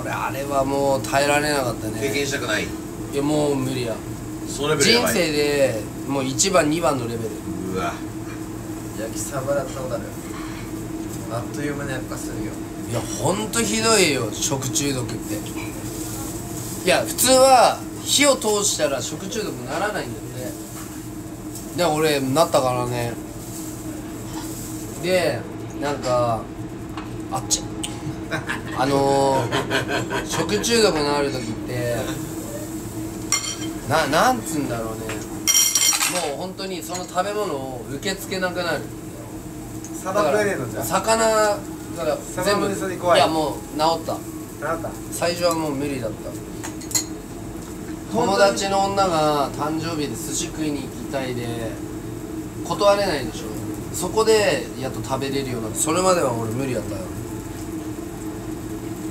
俺あれはもう耐えられなかった経ね験したくない。いやもう無理や。そ人生でもう1番2番のレベル。うわ。焼きサバだったことあるあっという間に悪化するよ。いやほんとひどいよ食中毒って。いや普通は火を通したら食中毒にならないんだよね。で俺なったからね。でなんかあっち。あのー、食中毒になる時ってななんつうんだろうね。もう本当にその食べ物を受け付けなくなるサバ食えねえのじゃん魚全部いやもう治った。最初はもう無理だった。友達の女が誕生日で寿司食いに行きたいで断れないでしょ。そこでやっと食べれるようになってそれまでは俺無理だったよ。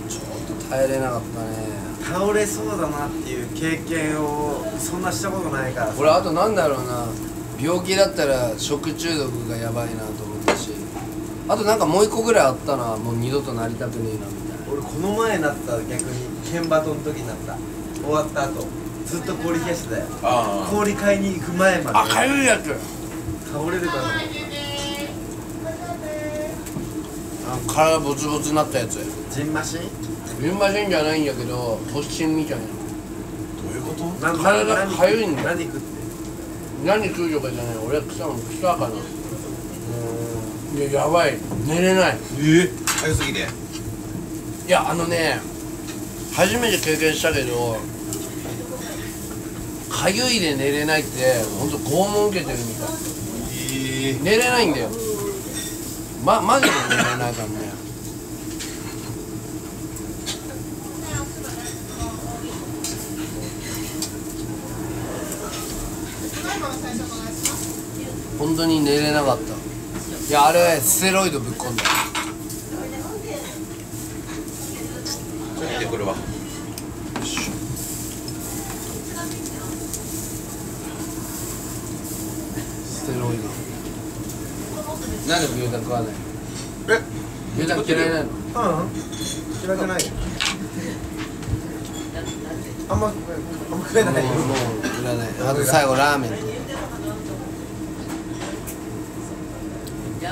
ちょっと耐えれなかったね。倒れそうだなっていう経験をそんなしたことないからさ。俺あとなんだろうな。病気だったら食中毒がやばいなと思あとなんかもう一個ぐらいあったなもう二度となりたくねえなみたいな。俺この前なった逆に剣バトの時になった。終わった後ずっと氷冷やしてたよ。あ氷買いに行く前まで。あかゆいやつ。倒れるからあ体ボツボツになったやつ。ジンマシン？ジンマシンじゃないんだけど突進みたいな。どういうこと？なん体何かゆいんだよ。何食って？何食うとかじゃない。俺は草も草かないややばい。寝れない。え早すぎて。いやあのね初めて経験したけどかゆいで寝れないってほんと拷問受けてるみたい。え寝れないんだよ。まマジで寝れないからね。本当に寝れなかったいやあれステロイドぶっ込んだちょっと見てくるわ。ステロイド。なんで牛タン食わないえ？牛タン嫌いなの？うん。嫌くないよ。あんまあんま食えないよ。もうもういらない。あと最後ラーメン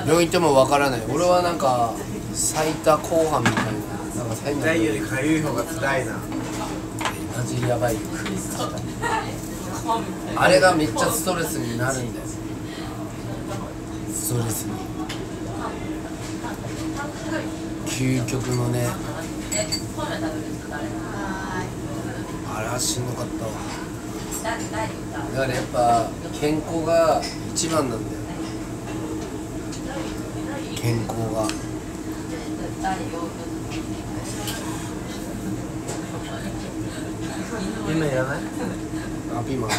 病院行ってもわからない。俺はなんか最多後半みたいな。なんか最痛いよりかゆい方が辛いな。マジやばい。よあれがめっちゃストレスになるんだよ。ストレスに。究極のね。あれはしんどかったわ。だからやっぱ健康が一番なんだよ健康が。今いらない？あピーマン。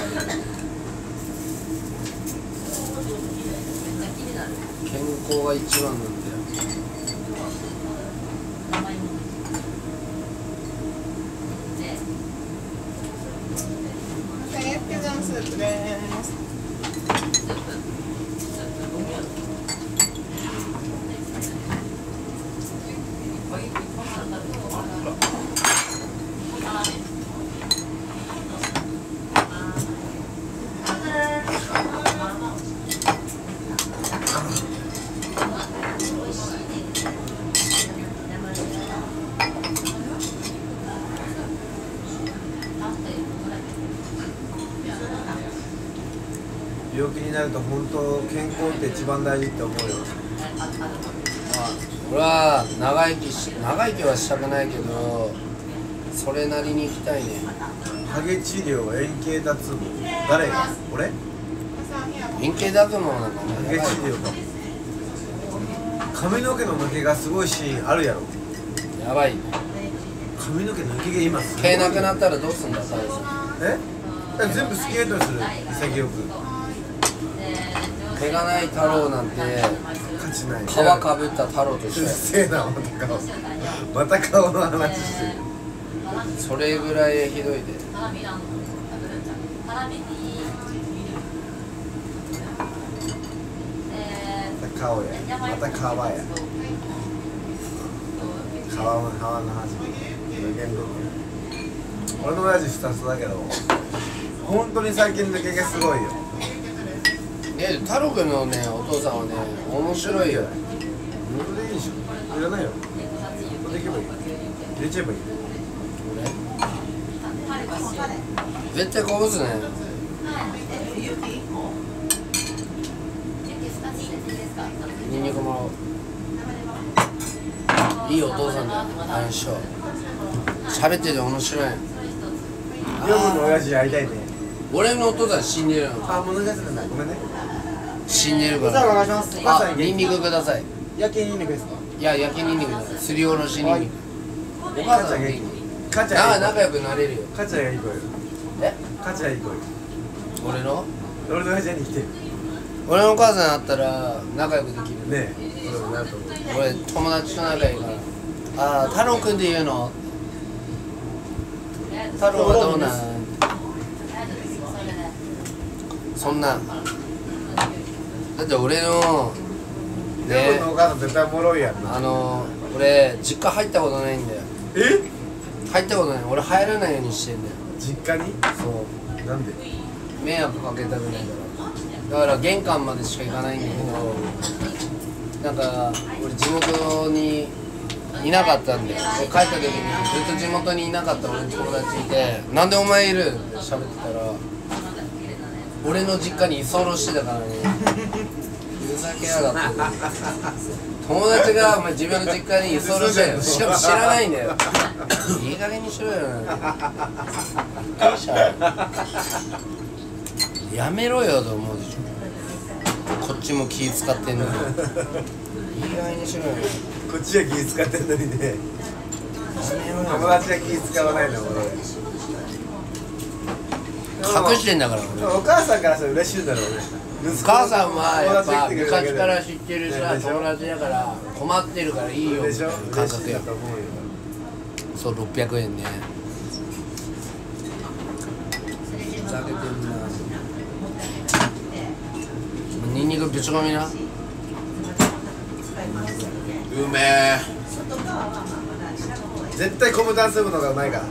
健康が一番なんだよユッケジャンスープです病気になると本当健康って一番大事って思うよ。俺は長生きし長生きはしたくないけどそれなりに行きたいね。ハゲ治療円形脱毛。誰が？俺？円形脱毛なんかハゲ治療か。髪の毛の抜けがすごいシーンあるやろ。やばい髪の毛抜けが今す毛なくなったらどうすんだえ？え全部スキンヘッドにする。潔く毛がない太郎なんて皮かぶった太郎と一うるせえなまた顔また顔の話してる。それぐらいひどいで。また顔や。また皮や。皮の皮の話。俺の親父2つだけど本当に最近抜けがすごいよね太郎くんのねお父さんはね面白いよ。本当でいいでしょいらないよ。これでいけばいい。入れちゃえばいい。絶対こぼすね。ニンニクもいいお父さんだよ。相性。喋ってて面白い。夜の親父会いたいね俺のお父さん死んでるのあ物語なんだごめんね。死んでるかお願らいします。あニンニクください。焼きニンニクですか？いや焼きニンニクだ。すりおろしニンニク。お母さん元気母ちゃんな仲良くなれるよ。母ちゃんがいい子よえ？母ちゃんいい子よ俺の？俺の親父に来て俺のお母さん会ったら仲良くできる。ねえ。そうなると思う。俺友達と仲いいから。ああ太郎くんで言うの？太郎はどうなん？そんな。だって俺のでねものお母さん絶対おもろいやんな。あの俺実家入ったことないんだよ。え？入ったことない。俺入らないようにしてんだよ。実家に？そう。なんで？迷惑かけたくないから。だから玄関までしか行かないんだけどなんか俺地元にいなかったんで俺帰った時にずっと地元にいなかった俺の友達いて「なんでお前いる?」って喋ってたら俺の実家に居候してたからね。ふざけやがって。友達がお前自分の実家に居候してる しかも知らないんだよ。いい加減にしろよやめろよと思うでしょ。こっちも気使ってんのに。いい加減にしろよ。こっちは気使ってんのにね。友達は気使わないの俺隠してんだから俺。お母さんからしたら嬉しいんだろうね。お母さんはやっぱ昔から知ってるさ友達だから困ってるからいいよ感覚。やそう600円ね。ふざけてんな。ニンニクぶち込みな。うめえ。絶対コムタンスープの方がうまいから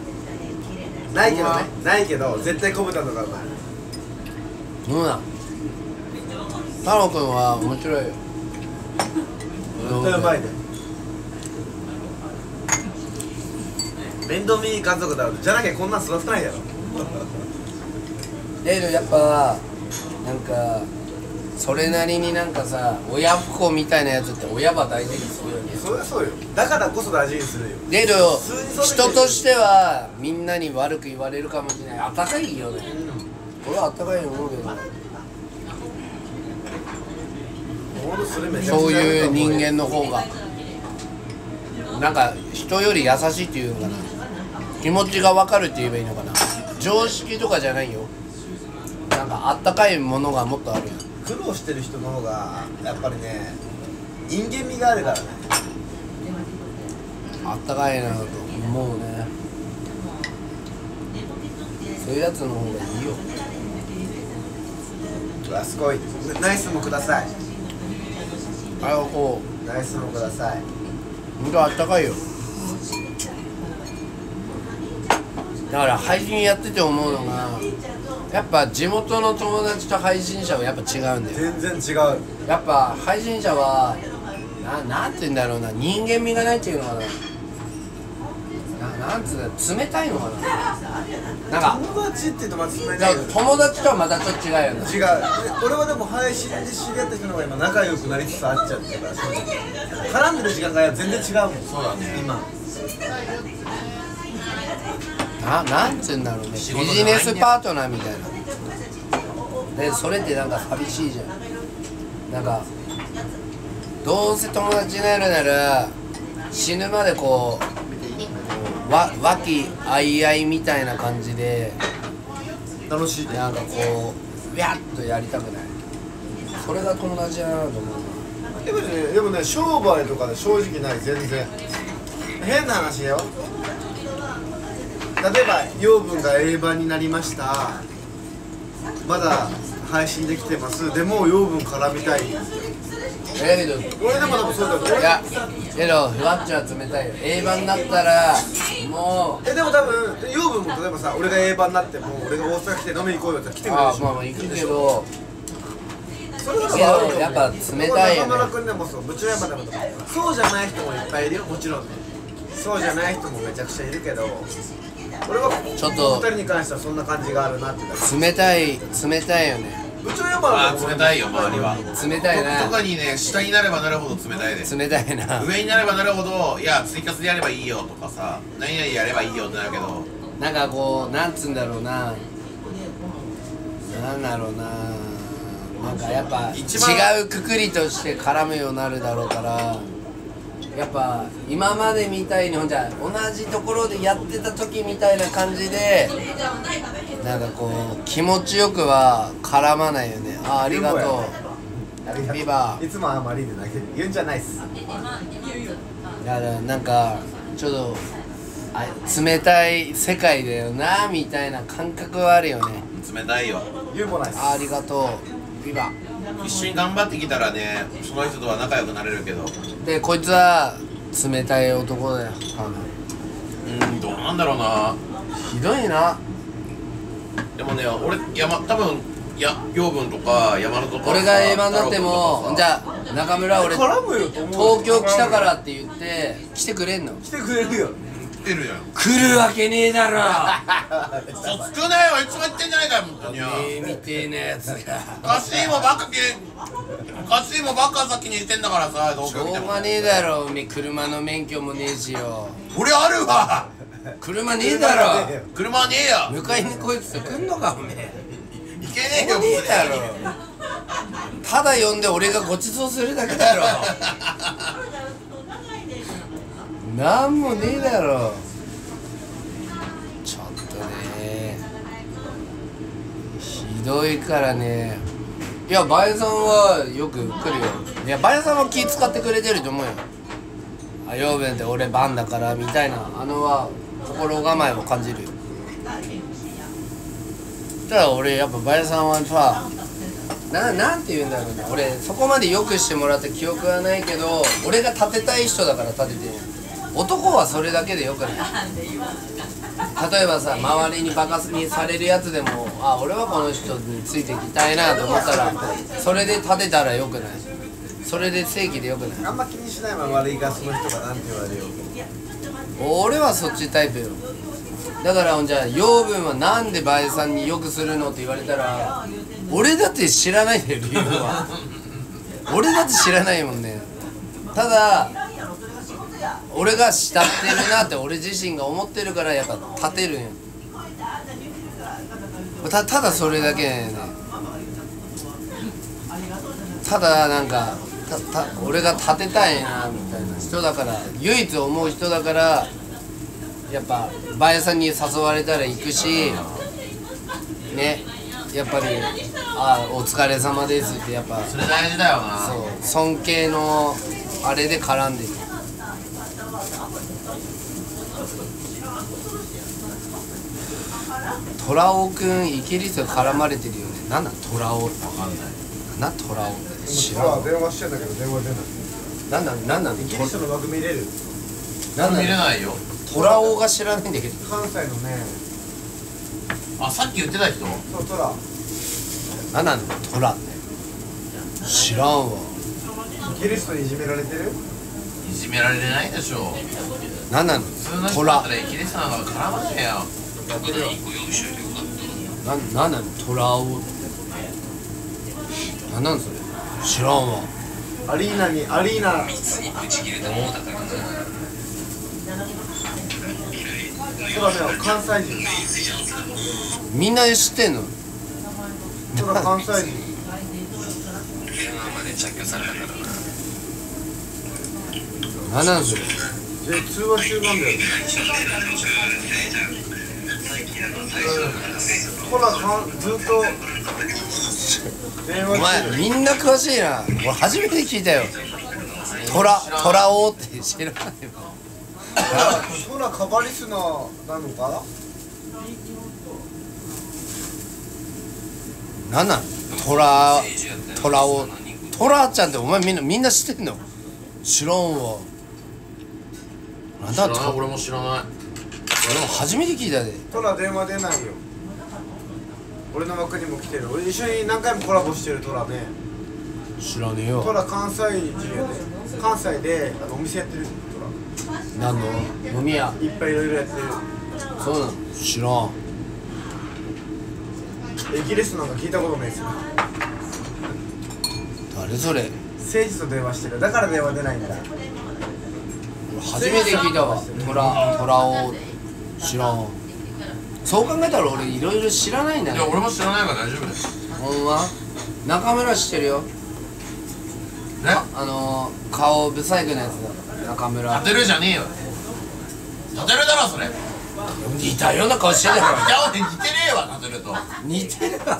ないけどね。ないけど絶対コムタンの方がうまいそうだ？太郎くんは面白い。よ絶対うまいね。面倒見いい家族だろじゃなきゃこんなん育たないやろ。でやっぱなんかそれなりになんかさ親不孝みたいなやつって親は大事にするよね。そりゃそうよ。だからこそ大事にするよ。けど普通にそう人としてはみんなに悪く言われるかもしれない。あったかいよね。俺はあったかいと思うけど。そういう人や間の方が。なんか人より優しいっていうのかな。気持ちが分かるって言えばいいのかな。常識とかじゃないよ。なんかあったかいものがもっとあるよ苦労してる人の方がやっぱりね人間味があるからね。あったかいなと。思うね。そういうやつの方がいいよ。うわすごい。ナイスもください。あれはこナイスもください。うほんとあったかいよだから配信やってて思うのがやっぱ地元の友達と配信者はやっぱ違うんだよ。全然違う。やっぱ配信者はななんて言うんだろうな人間味がないっていうのかな。ななんつうの冷たいのかな。なんか友達って言うとまず冷たい友達とはまたちょっと違うよね。違う。で俺はでも配信で知り合った人の方が今仲良くなりつつあっちゃってるから絡んでる時間が全然違うもん。そうだね。今ななんつうんだろうねビジネスパートナーみたいな。でそれってなんか寂しいじゃん。なんかどうせ友達になるなら死ぬまでこうわ和気あいあいみたいな感じで楽しいね。なんかこうやっとやりたくない。それが友達だなと思うでもねでもね商売とかで正直ない全然。変な話よ例えば養分が A 版になりました。まだ配信できてます。でも養分絡みたい。だけど俺でも多分そうだよ。俺いやけどふわっちは冷たいよ。A 版だったらもうえでも多分養分も例えばさ俺が A 版になっても俺が大阪来て飲みに行こうよって来てくれるあでしょ。まあまあ行くけど。それはやっぱ冷たいよね。中村君でもそう部長山でもそうじゃない人もいっぱいいるよ。もちろんね。そうじゃない人もめちゃくちゃいるけどちょっと二人に関してはそんな感じがあるなって。冷たい冷たいよね。部長山あはー冷たいよ周りは。冷たいな。特にね下になればなるほど冷たいです。冷たいな。上になればなるほどいや追加でやればいいよとかさ何々やればいいよってなるけど。なんかこうなんつうんだろうな。なんだろうな。なんかやっぱ一番違うくくりとして絡むようになるだろうからやっぱ今までみたいにほんじゃ同じところでやってた時みたいな感じでなんかこう気持ちよくは絡まないよね。あありがとありがとうビバいつもあまりでだけで言うんじゃないっす。うだからなんかちょっとあ冷たい世界だよなみたいな感覚はあるよね。冷たいよ。言うもないっす。あありがとう。ビバ一緒に頑張ってきたらねその人とは仲良くなれるけど。うでこいつは冷たい男だよ多分。ーんどうなんだろうな。ひどいな。でもね俺山多分や養分とか山田とか俺が版になってもじゃあ中村俺東京来たからって言って来てくれんの？来てくれるよ来てる来るわけねえだろ。嘘つくなよいつも言ってんじゃないかよ本当によ。ええみてえなやつが。おかしいもんばっかきおかしいもんばっか先に言ってんだからさどうしょうがねえだろおめえ。車の免許もねえしよ。俺あるわ。車ねえだろ。車ねえや迎えにこいつ来んのかおめえ。いけねえよねえだろ。ただ呼んで俺がご馳走するだけだろ なんもねえだろ。ちょっとねひどいからね。いやバエさんはよく来るよ。いやバエさんは気使ってくれてると思うよ。あ養分って俺番だからみたいな。あのは心構えを感じるよ。ただ俺やっぱバエさんはさななんて言うんだろうな。俺そこまでよくしてもらった記憶はないけど俺が立てたい人だから立ててる男はそれだけでよくない。例えばさ周りにバカにされるやつでもあ俺はこの人についていきたいなと思ったらそれで立てたらよくない。それで正規でよくない。あんま気にしないまま悪いがその人がなんて言われよう俺はそっちタイプよ。だからじゃあ養分はなんでバエさんによくするのって言われたら俺だって知らないんだよ理由は。俺だって知らないもんね。ただ俺が慕ってるなって俺自身が思ってるからやっぱ立てるんよ。たただそれだけね。ただなんかたた俺が立てたいなみたいな人だから唯一思う人だからやっぱバエさんに誘われたら行くしね。やっぱり「あお疲れ様です」ってやっぱそれ大事だよな。そう尊敬のあれで絡んでるトラオくんイキリスト絡まれてるよね。なんなんトラオ？って分かんない。なんトラオ？って知らん電話してんだけど電話出ないなん。なんなんなんイギリスの番組見れる？なんなん見れないよトラオが知らないんだけど。関西のね。あさっき言ってた人？そうトラ。なんなんだ？トラ。って知らんわ。イギリストにいじめられてる？いじめられてないでしょ何なの？普通の人トラだったらイギリスなんか絡まねえよな何なのトラを何なんそれ？知らんわ。アリーナにアリーナそうだね関西人みんな知ってんのそうだ関西人何なんそれ通話中なんだよほらずっと電お話して前みんな詳しいな。俺初めて聞いたよ。トラトラオって知らないわほらカバリスナーなのか何なのトラトラオトラちゃんってお前みんなみんな知ってんの知らんわなんだ俺も知らない俺も初めて聞いたで。トラ電話出ないよ。俺の枠にも来てる。俺一緒に何回もコラボしてるトラね。知らねえよ。トラ関西人やで。関西であのお店やってる。ト何の？飲み屋。ラいっぱいいろいろやってる。そうなの？知らん。イギリスなんか聞いたことないですよ。誰それ？政治と電話してる。だから電話出ないんだ。俺初めて聞いたわ。トラトラオ知らん。そう考えたら俺いろいろ知らないんだね。いや俺も知らないから大丈夫です。ほんま？中村知ってるよ。ねあのー、顔ブサイクなやつだ。中村。立てるじゃねえよ。立てるだろそれ。い似たような顔してたよや俺似てねえわ立てると。似てるわ。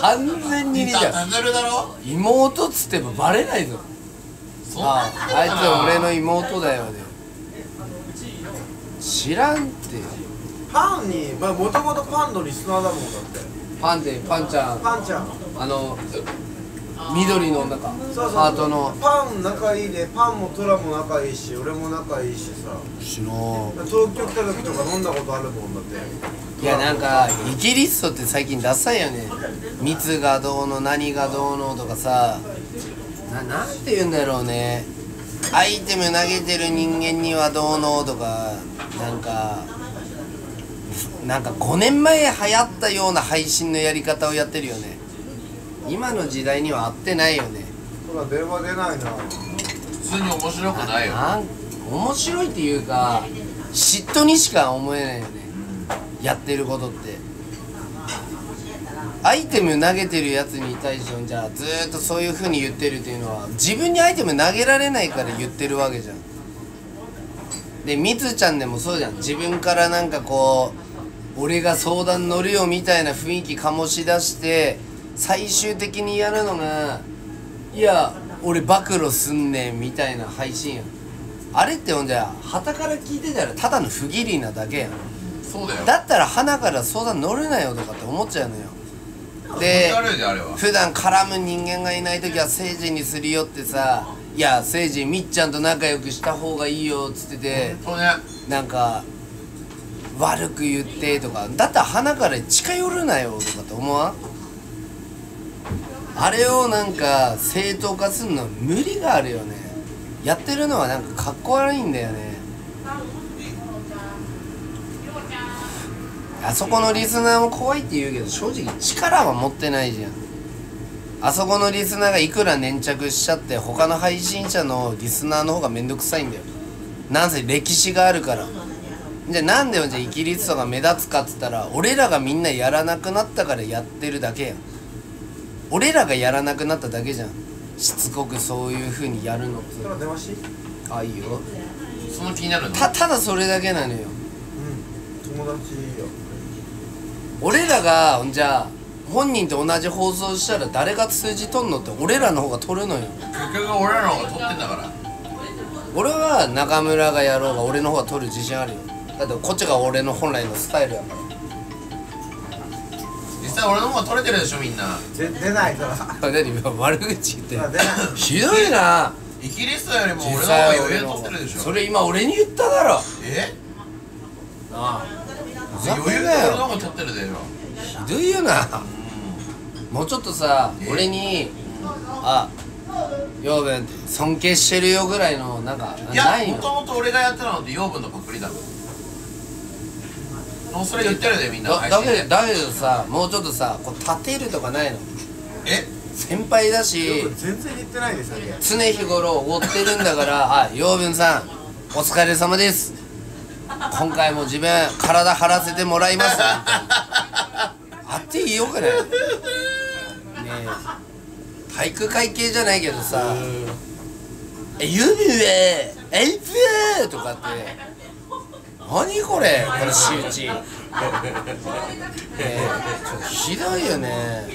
完全に似た立てるだろ？妹っつってもバレないぞ。そんなああいつ俺の妹だよね知らんって。パンにまあもともとパンのリスナーだもんだって。パンでパンちゃん。パンちゃん。あの緑の中。ハートの。パン仲いいでパンもトラも仲いいし俺も仲いいしさ。知らん東京来た時とか飲んだことあるもんだって。いやなんかイギリストって最近ダサいよね。蜜がどうの何がどうのとかさ。ななんて言うんだろうねアイテム投げてる人間にはどうのとかなんかなんか5年前流行ったような配信のやり方をやってるよね。今の時代には合ってないよね。ほら電話出ないな。普通に面白くないよ。面白いっていうか嫉妬にしか思えないよね。やってることってアイテム投げてるやつに対してじゃあずーっとそういう風に言ってるっていうのは自分にアイテム投げられないから言ってるわけじゃん。でみつちゃんでもそうじゃん。自分からなんかこう俺が相談乗るよみたいな雰囲気醸し出して最終的にやるのがいや俺暴露すんねんみたいな配信やん。あれってほんじゃ旗から聞いてたらただの不義理なだけやん。そうだよ。だったら花から相談乗るなよとかって思っちゃうのよで普段絡む人間がいない時は誠治にすり寄ってさ「いや誠治みっちゃんと仲良くした方がいいよ」っつっててなんか悪く言ってとかだったら花から近寄るなよとかって思わん？あれをなんか正当化すんの無理があるよね。やってるのはなんかかっこ悪いんだよねあそこのリスナーも怖いって言うけど正直力は持ってないじゃん。あそこのリスナーがいくら粘着しちゃって他の配信者のリスナーの方がめんどくさいんだよ。なんせ歴史があるから。じゃあなんでよじゃあイギリスとか目立つかっつったら俺らがみんなやらなくなったからやってるだけやん。俺らがやらなくなっただけじゃん。しつこくそういう風にやるの。それ電話しあいいよ。その気になるんだたただそれだけなのよ。うん。友達よ俺らがほんじゃあ本人と同じ放送したら誰が数字取んのって俺らの方が取るのよ。結局俺らの方が撮ってんだから。俺は中村がやろうが俺の方が取る自信あるよ。だってこっちが俺の本来のスタイルやから。実際俺の方が撮れてるでしょみんな。で出ないから。あ何今悪口言って。出ない。ひどいな。イギリスよりも俺の実方が際余裕俺の撮ってるでしょ。それ今俺に言っただろ。え？なあ。ふざけんな余裕で俺のよ方が撮ってるでしょ。ひどいよな。もうちょっとさ俺にあ養分って尊敬してるよぐらいのなんかいやないのもともと俺がやってたのって養分のパクリだろもうそれ言ってるでみんなだだけどだけどさもうちょっとさこう立てるとかないの？え？先輩だし全然言ってないですよね。常日頃おごってるんだからあ養分さんお疲れ様です今回も自分体張らせてもらいましたあっていいよくないねえ。体育会系じゃないけどさ「えユビへエイプー!」とかって。何これこの仕打ち。ねえちょっとひどいよね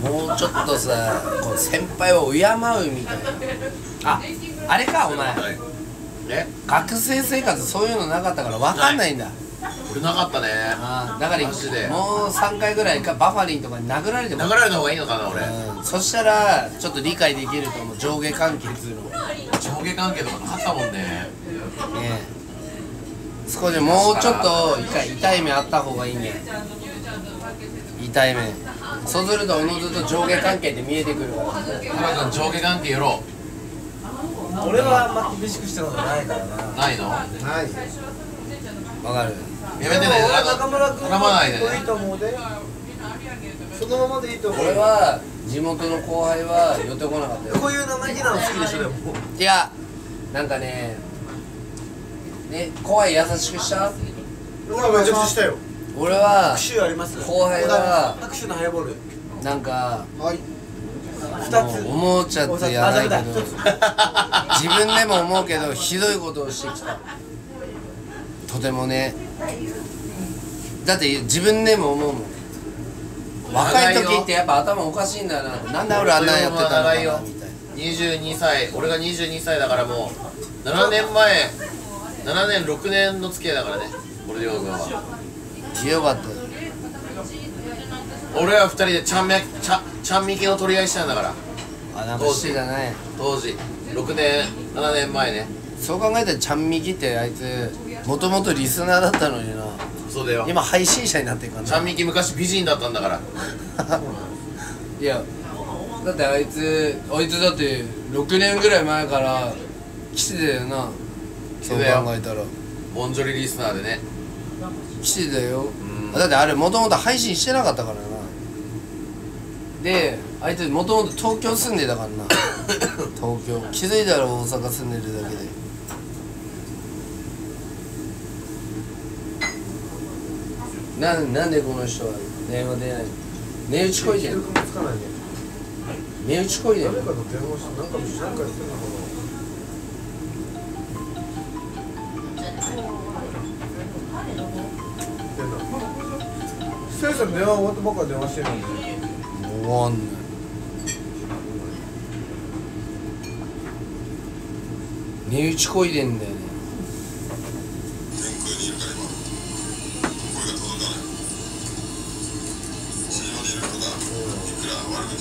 もうちょっとさこう先輩を敬うみたいな。ああれかお前。え？学生生活そういうのなかったから分かんないんだ。俺なかったね。あーだからマジで。もう3回ぐらいかバファリンとかに殴られても。流れた方がいいのかな俺。うん。そしたらちょっと理解できると思う上下関係っつうのね上下関係とかなかったもんね。え。少しもうちょっと痛い痛い目あった方がいいね痛い目。そうするとおのずと上下関係って見えてくるから。原君上下関係やろ俺はあんま厳しくしたことないからな。うないの？ない。わかる。やめてね。中村君絡まないでいと思うで。そのままでいいと思う。俺は地元の後輩は寄ってこなかったよ。こういう生意気なの好きでしょでも。いやなんかねね後輩優しくした？俺はめちゃくちゃしたよ俺は拍手あります後輩は拍手のハイボール。なんかはい。もう思っちゃってやらないけど 自分でも思うけどひどいことをしてきた。とてもね。だって自分でも思うもん。若い時ってやっぱ頭おかしいんだよな。なんで俺あんなんやってたのか長いよなみたいな22歳。俺が22歳だからもう7年前7年6年の付き合いだからね。俺と養分はよかった。よ俺ら二人でちゃんめちゃちゃんみきの取り合いしたんだから。あなんかしてたね当時。6年7年前ね。そう考えたらちゃんみきってあいつもともとリスナーだったのにな。そうだよ。今配信者になってるからちゃんみき昔美人だったんだから。いやだってあいつあいつだって6年ぐらい前から来てたよな。そう考えたら。ボンジョリリスナーでね来てたよん。だってあれもともと配信してなかったからな。であ。いつもともと東京住んでたからな。東京。気づいたら大阪住んでるだけで。なんなんでこの人は電話出ないの？値打ちこいでん。の値打ちこいでん。のせいさん。電話終わってばっか電話してるのに終わんない値打ちこいでんだよね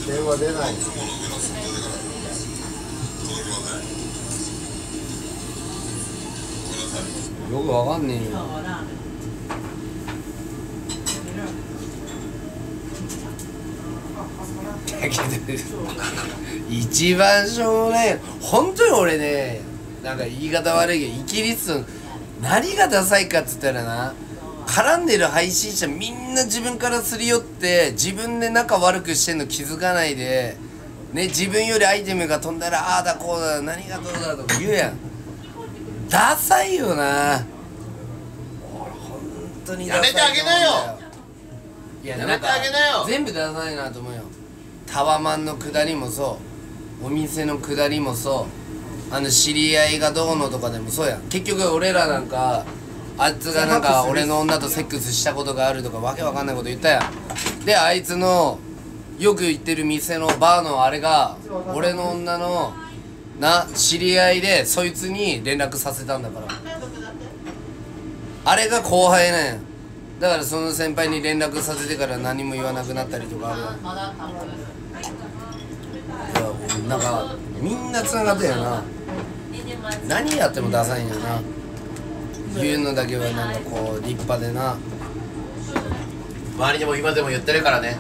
電話出ないよくわかんねえよ。けど一番しょうもない本当に俺ねなんか言い方悪いけどイキリスト何がダサいかっつったらな絡んでる配信者みんな自分からすり寄って自分で仲悪くしてんの気づかないでね自分よりアイテムが飛んだらああだこうだ何がどうだとか言うやん。ダサいよな。俺本当にダサいやめてあげなよ。いややめてあげなよ。全部ダサいなと思う。よタワマンの下りもそう。お店の下りもそう。あの知り合いがどうのとかでもそうやん。結局俺らなんかあいつがなんか俺の女とセックスしたことがあるとかわけわかんないこと言ったやん。であいつのよく行ってる店のバーのあれが俺の女のな知り合いでそいつに連絡させたんだから。あれが後輩なんや。だからその先輩に連絡させてから何も言わなくなったりとかあるいやなんかみんなつながってんやな。何やってもダサいんやな。言うのだけはなんかこう立派でな。周りにも今でも言ってるからね。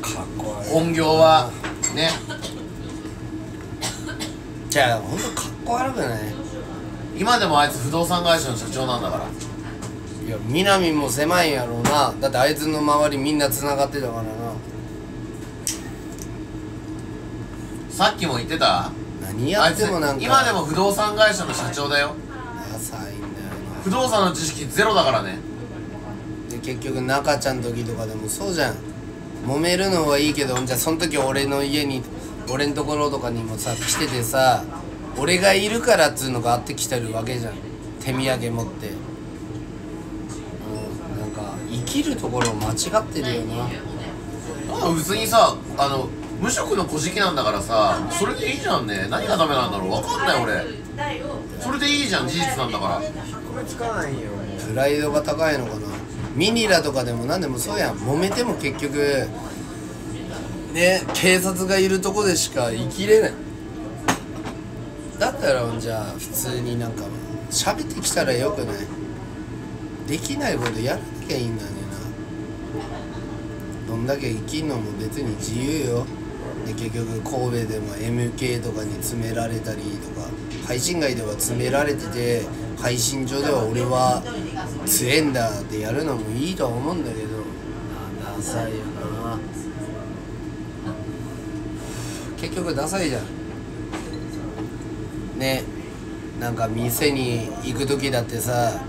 かっこ悪い。本業はね。じゃあほんとかっこ悪くない。今でもあいつ不動産会社の社長なんだから。いや南も狭いんやろうな。だってあいつの周りみんな繋がってたからなさっきも言ってた？何やってもなんか今でも不動産会社の社長だよ。ダサいんだよ不動産の知識ゼロだからね。なで結局中ちゃんの時とかでもそうじゃん。揉めるのはいいけどじゃあその時俺の家に俺のところとかにもさ来ててさ俺がいるからっつうのがあってきてるわけじゃん。手土産持って。うんなんか生きるところ間違ってるよな。あ別にさあの無職の小じなんだからさそれでいいじゃんね。何がダメなんだろう。分かんない俺。それでいいじゃん事実なんだから。これつかないよプライドが高いのかな。ミニラとかでも何でもそうやん。揉めても結局ね警察がいるとこでしか生きれない。だったらじゃあ普通になんか喋ってきたらよくない。できないことやらなきゃいいんだよな。どんだけ生きんのも別に自由よで結局神戸でも MK とかに詰められたりとか配信外では詰められてて配信上では俺は強えんだってやるのもいいとは思うんだけどダサいよな。結局ダサいじゃん。ねなんか店に行く時だってさ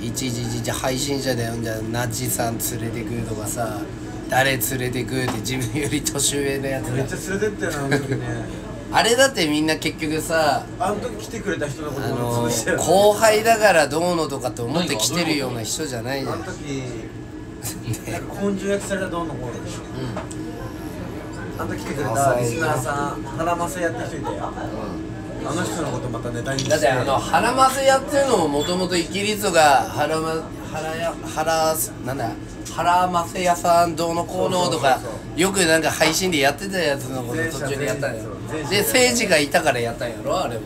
一時一時配信者だよじゃナチさん連れてくるとかさ誰連れてくって自分より年上のやつがめっちゃ連れてったよなあの時ね。あれだってみんな結局さあの時来てくれた人のこともあの潰してる後輩だからどうのとかって思って来てるような人じゃないじゃん。あの時。なんか根性焼きされたどうのこうのでしょ。あの時来てくれたリスナーさん腹ませやった人いたよ。あの人のことまたネタにして。だってあの腹ませやってるのももともとイキリストが腹ま腹や腹なんだ腹ませ屋さんどうのこうのとかよくなんか配信でやってたやつのこと途中でやったんや。で政治がいたからやったんやろあれも。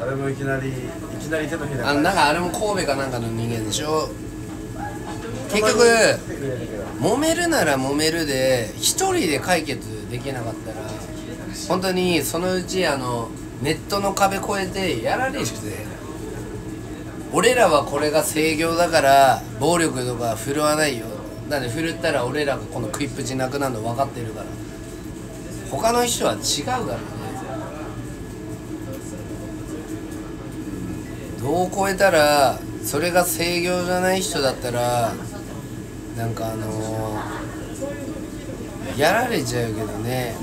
あれもいきなりいきなり手のひらあのなんかあれも神戸かなんかの人間でしょ。結局揉めるなら揉めるで一人で解決できなかったら本当にそのうちあのネットの壁越えてやられるで俺らはこれが制御だから暴力とか振るわないよ。なんで振るったら俺らがこの食いっぷちなくなるの分かってるから。他の人は違うからね。どう超えたらそれが制御じゃない人だったらなんかあのー、やられちゃうけどね。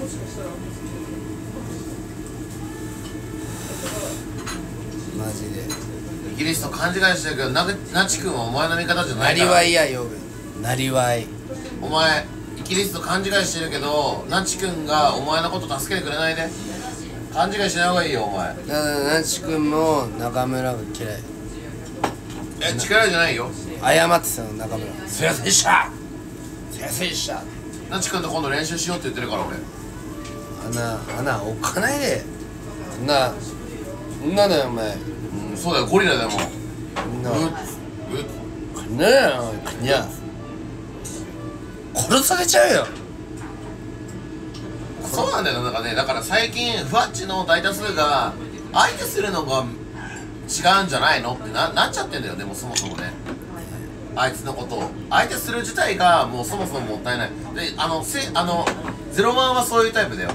マジで。イギリスと勘違いしてるけどなナチ君はお前の味方じゃなから。ないりわいやよなりわい。お前イギリスと勘違いしてるけどナチ君がお前のこと助けてくれないで。勘違いしない方がいいよお前。だからなちくんも中村が嫌い。え力じゃないよ。謝ってたの中村。すいませんでした。すいませんでした。ナチ君と今度練習しようって言ってるから俺。穴穴おっかないで。そんなそんなだよお前。うんそうだよゴリラだよもん。な。ねえよいや。殺されちゃうよ。そうなんだよなんかね。だから最近ふわっちの大多数が相手するのが違うんじゃないの？ってななっちゃってんだよでもそもそもね。あいつのことを。相手する自体がもうそもそももったいない。であのせあのゼロワンはそういうタイプだよ。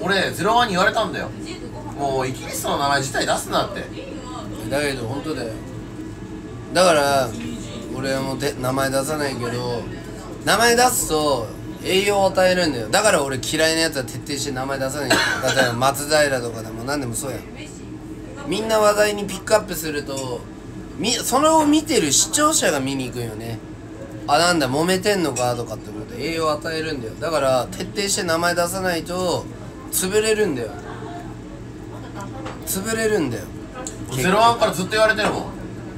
俺ゼロワンに言われたんだよ。もうイギリスの名前自体出すなってだけど本当だよ。だから俺もで名前出さないけど名前出すと栄養を与えるんだよ。だから俺嫌いなやつは徹底して名前出さない。例えば松平とかでも何でもそうやみんな話題にピックアップするとみそれを見てる視聴者が見に行くんよね。あなんだ揉めてんのかとかって思って栄養を与えるんだよ。だから徹底して名前出さないと潰れるんだよ。潰れるんだよ。ゼロワンからずっと言われてるもん。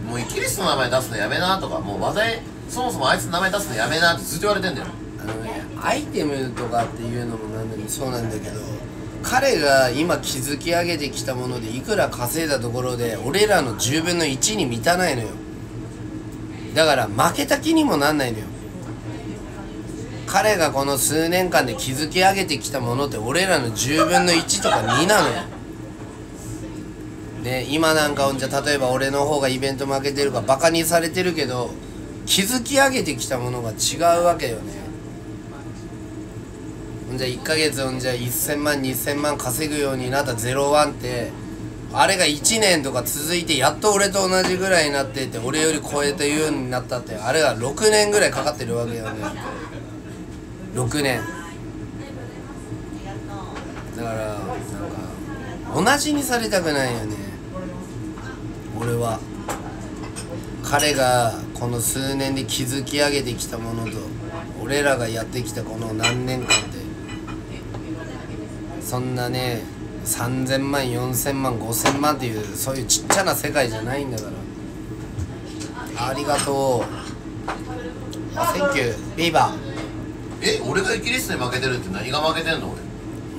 もうイギリスの名前出すのやめなとか。もう話題そもそもあいつの名前出すのやめなってずっと言われてんだよ。あのねアイテムとかっていうのも何でもそうなんだけど彼が今築き上げてきたものでいくら稼いだところで俺らの10分の1に満たないのよ。だから負けた気にもなんないのよ。彼がこの数年間で築き上げてきたものって俺らの10分の1とか2なのよ。で今なんかほんじゃ例えば俺の方がイベント負けてるかバカにされてるけど築き上げてきたものが違うわけよね。ほんじゃ1ヶ月ほんじゃ1000万2000万稼ぐようになった01ってあれが1年とか続いてやっと俺と同じぐらいになってて俺より超えて言うようになったってあれが6年ぐらいかかってるわけよね。6年。だからなんか同じにされたくないよね。俺は彼がこの数年で築き上げてきたものと俺らがやってきたこの何年間でそんなね3000万4000万5000万っていうそういうちっちゃな世界じゃないんだから。ありがとう。あ thank you ビーバーえ俺がイギリスで負けてるって何が負けてんのお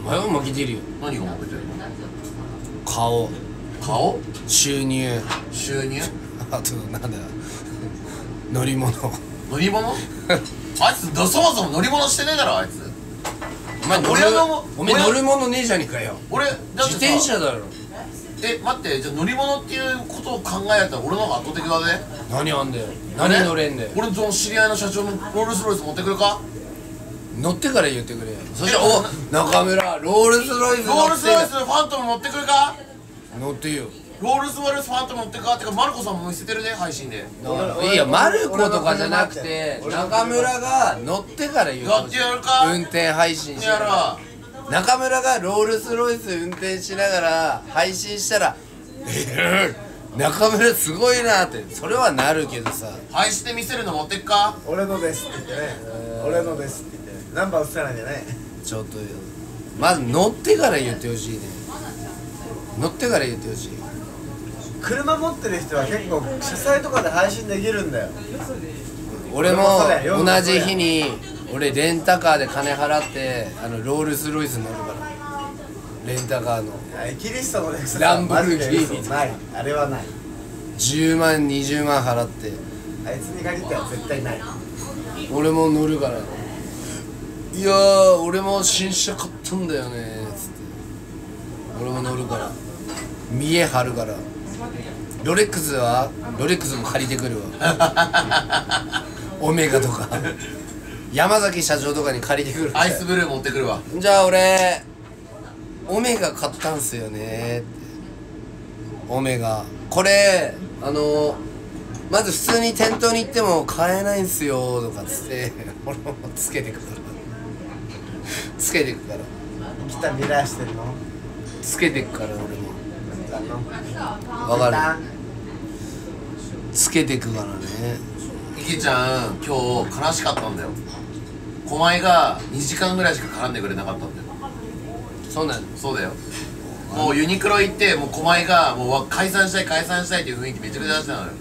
前は負けてるよ。俺何が負けてるの？顔顔？収入。収入？あとなんだ乗り物。乗り物？あいつそもそも乗り物してねえだろあいつ。お前乗るお前乗るものねえじゃねえかよ。俺だってさ自転車だろ。え待ってじゃあ乗り物っていうことを考えたら俺の方が圧倒的だぜ。何あんだよ。何乗れんだよ。俺その知り合いの社長のロールスロイス持ってくるか？乗ってから言ってくれよ。そしたらお中村ロールスロイスロールスロイスファントム持ってくるか？乗ってよ。ロールスロイスファントム持ってくかってかマルコさんも見せてるね配信で。いやマルコとかじゃなくて中村が乗ってから言うやってやるか。運転配信しやながら。ろ中村がロールスロイス運転しながら配信したら「えー中村すごいな」って。それはなるけどさ。配信で見せるの持ってくか？俺のですって言ってね。俺のですって言ってね。ナンバー映さないんじゃないちょっとまず乗ってから言ってほしいね乗ってから言ってほしい。車持ってる人は結構車載とかで配信できるんだよ。俺も同じ日に俺レンタカーで金払ってあのロールスロイス乗るから。レンタカーの。イギリスとのレクサスランボルギーニ。ない。あれはない。10万20万払って。あいつに限っては絶対ない。俺も乗るから。いやー俺も新車買ったんだよねつって。俺も乗るから見え張るから。ロレックスはロレックスも借りてくるわ。オメガとか。山崎社長とかに借りてくるアイスブルー持ってくるわ。じゃあ俺オメガ買ったんすよね。ってオメガ。これあのまず普通に店頭に行っても買えないんすよ。とかつって俺もつけてくから。つけてくから。来たミラーしてるの？つけてくからわかる。つけてくからね。池ちゃん今日悲しかったんだよ。狛江が2時間ぐらいしか絡んでくれなかったんだよ。そうなのそうだよ。もうユニクロ行ってもう狛江がもう解散したい解散したいっていう雰囲気めちゃくちゃ出してたのよ。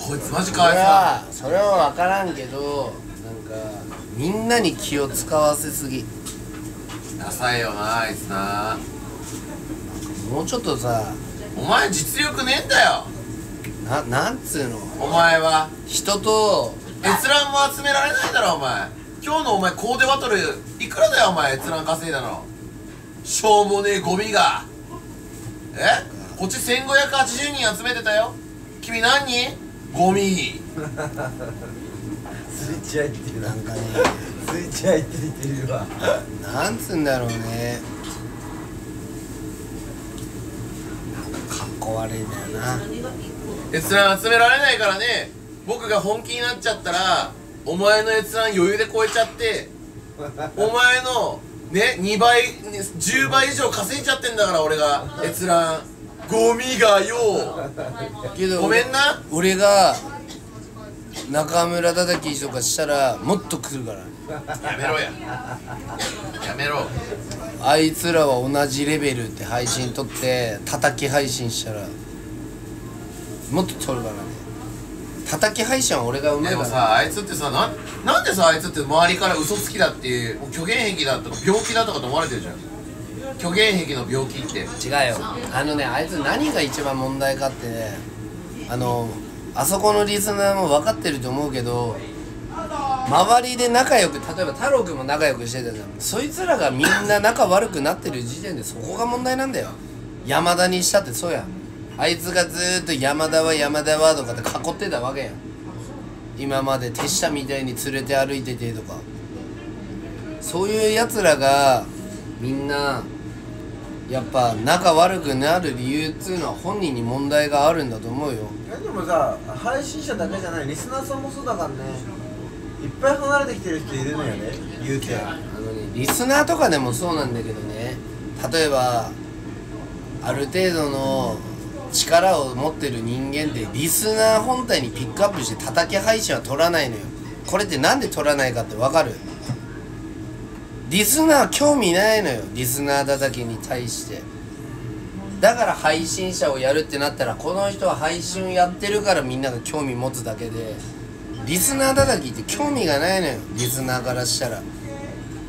こいつマジかわいそれはそれは分からんけどなんかみんなに気を使わせすぎ。ダサいよなあいつなもうちょっとさお前実力ねえんだよ。ななんつうの？お前は。人と閲覧も集められないだろお前。今日のお前コーデバトルいくらだよお前閲覧稼いだの？しょうもねえゴミが。え？こっち1580人集めてたよ。君何？人ゴミ。スイッチ入ってるななんかね。スイッチ入ってるっていうわなんつうんだろうねかっこ悪いんだよな。閲覧集められないからね。僕が本気になっちゃったらお前の閲覧余裕で超えちゃってお前のね2倍ね10倍以上稼いちゃってんだから俺が閲覧。ゴミがよ。けどごめんな。俺が中村叩きとかしたらもっと来るからやめろや。やめろ。あいつらは同じレベルって配信撮って叩き配信したらもっと撮るからね。叩き配信は俺がうまいでもからさあいつってさなんなんでさあいつって周りから嘘つきだっていうもう虚言癖だとか病気だとかと思われてるじゃん。虚言癖の病気って。違うよ。あのねあいつ何が一番問題かってねあのあそこのリスナーも分かってると思うけど周りで仲良く例えば太郎くんも仲良くしてたじゃん。そいつらがみんな仲悪くなってる時点でそこが問題なんだよ。山田にしたってそうやん。あいつがずっと山田は山田はとかって囲ってたわけやん。今まで手下みたいに連れて歩いててとか。そういうやつらがみんなやっぱ仲悪くなる理由っつうのは本人に問題があるんだと思うよ。でもさ配信者だけじゃない。リスナーさんもそうだからね。いっぱい離れてきてる人いるのよね言うてあのねリスナーとかでもそうなんだけどね。例えばある程度の力を持ってる人間ってリスナー本体にピックアップして叩き配信は取らないのよ。これってなんで取らないかってわかる？リスナー興味ないのよリスナー叩きに対して。だから配信者をやるってなったらこの人は配信やってるからみんなが興味持つだけで。リスナー叩きって興味がないのよ。リスナーからしたら。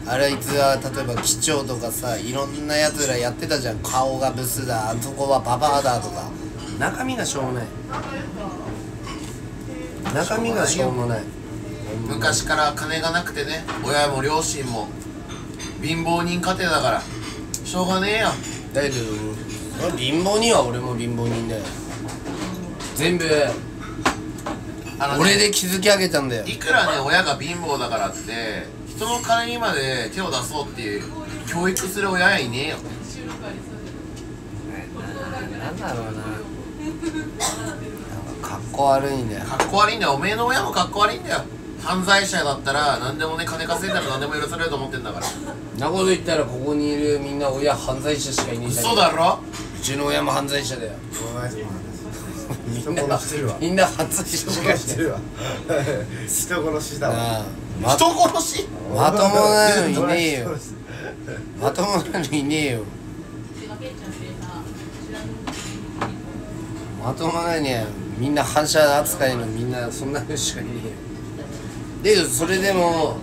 あれいつは例えば機長とかさいろんなやつらやってたじゃん。顔がブスだ。あそこはババアだとか。中身がしょうもない。中身がしょうもない。昔から金がなくてね。親も両親も。貧乏人家庭だから。しょうがねえよ。だけど貧乏人は俺も貧乏人だよ。全部あのね俺で築き上げたんだよ。いくらね親が貧乏だからって人の金にまで手を出そうっていう教育する親はいねえよ。なんだろうな。なんかかっこ悪いんだよ。かっこ悪いんだよ。おめえの親もかっこ悪いんだよ。犯罪者だったら何でもね金稼いだら何でも許されると思ってんだから。なこと言ったらここにいるみんな親犯罪者しかいねえじゃん嘘だろ？うちの親も犯罪者だよ人殺してるわ。みんな犯罪者し人殺してるわ。人殺しだわ。ま人殺し？まともなのいねえよ。まともなのいねえよ。まともなにはみんな反射扱いのみんなそんなのしかいねえよ。だけどそれでも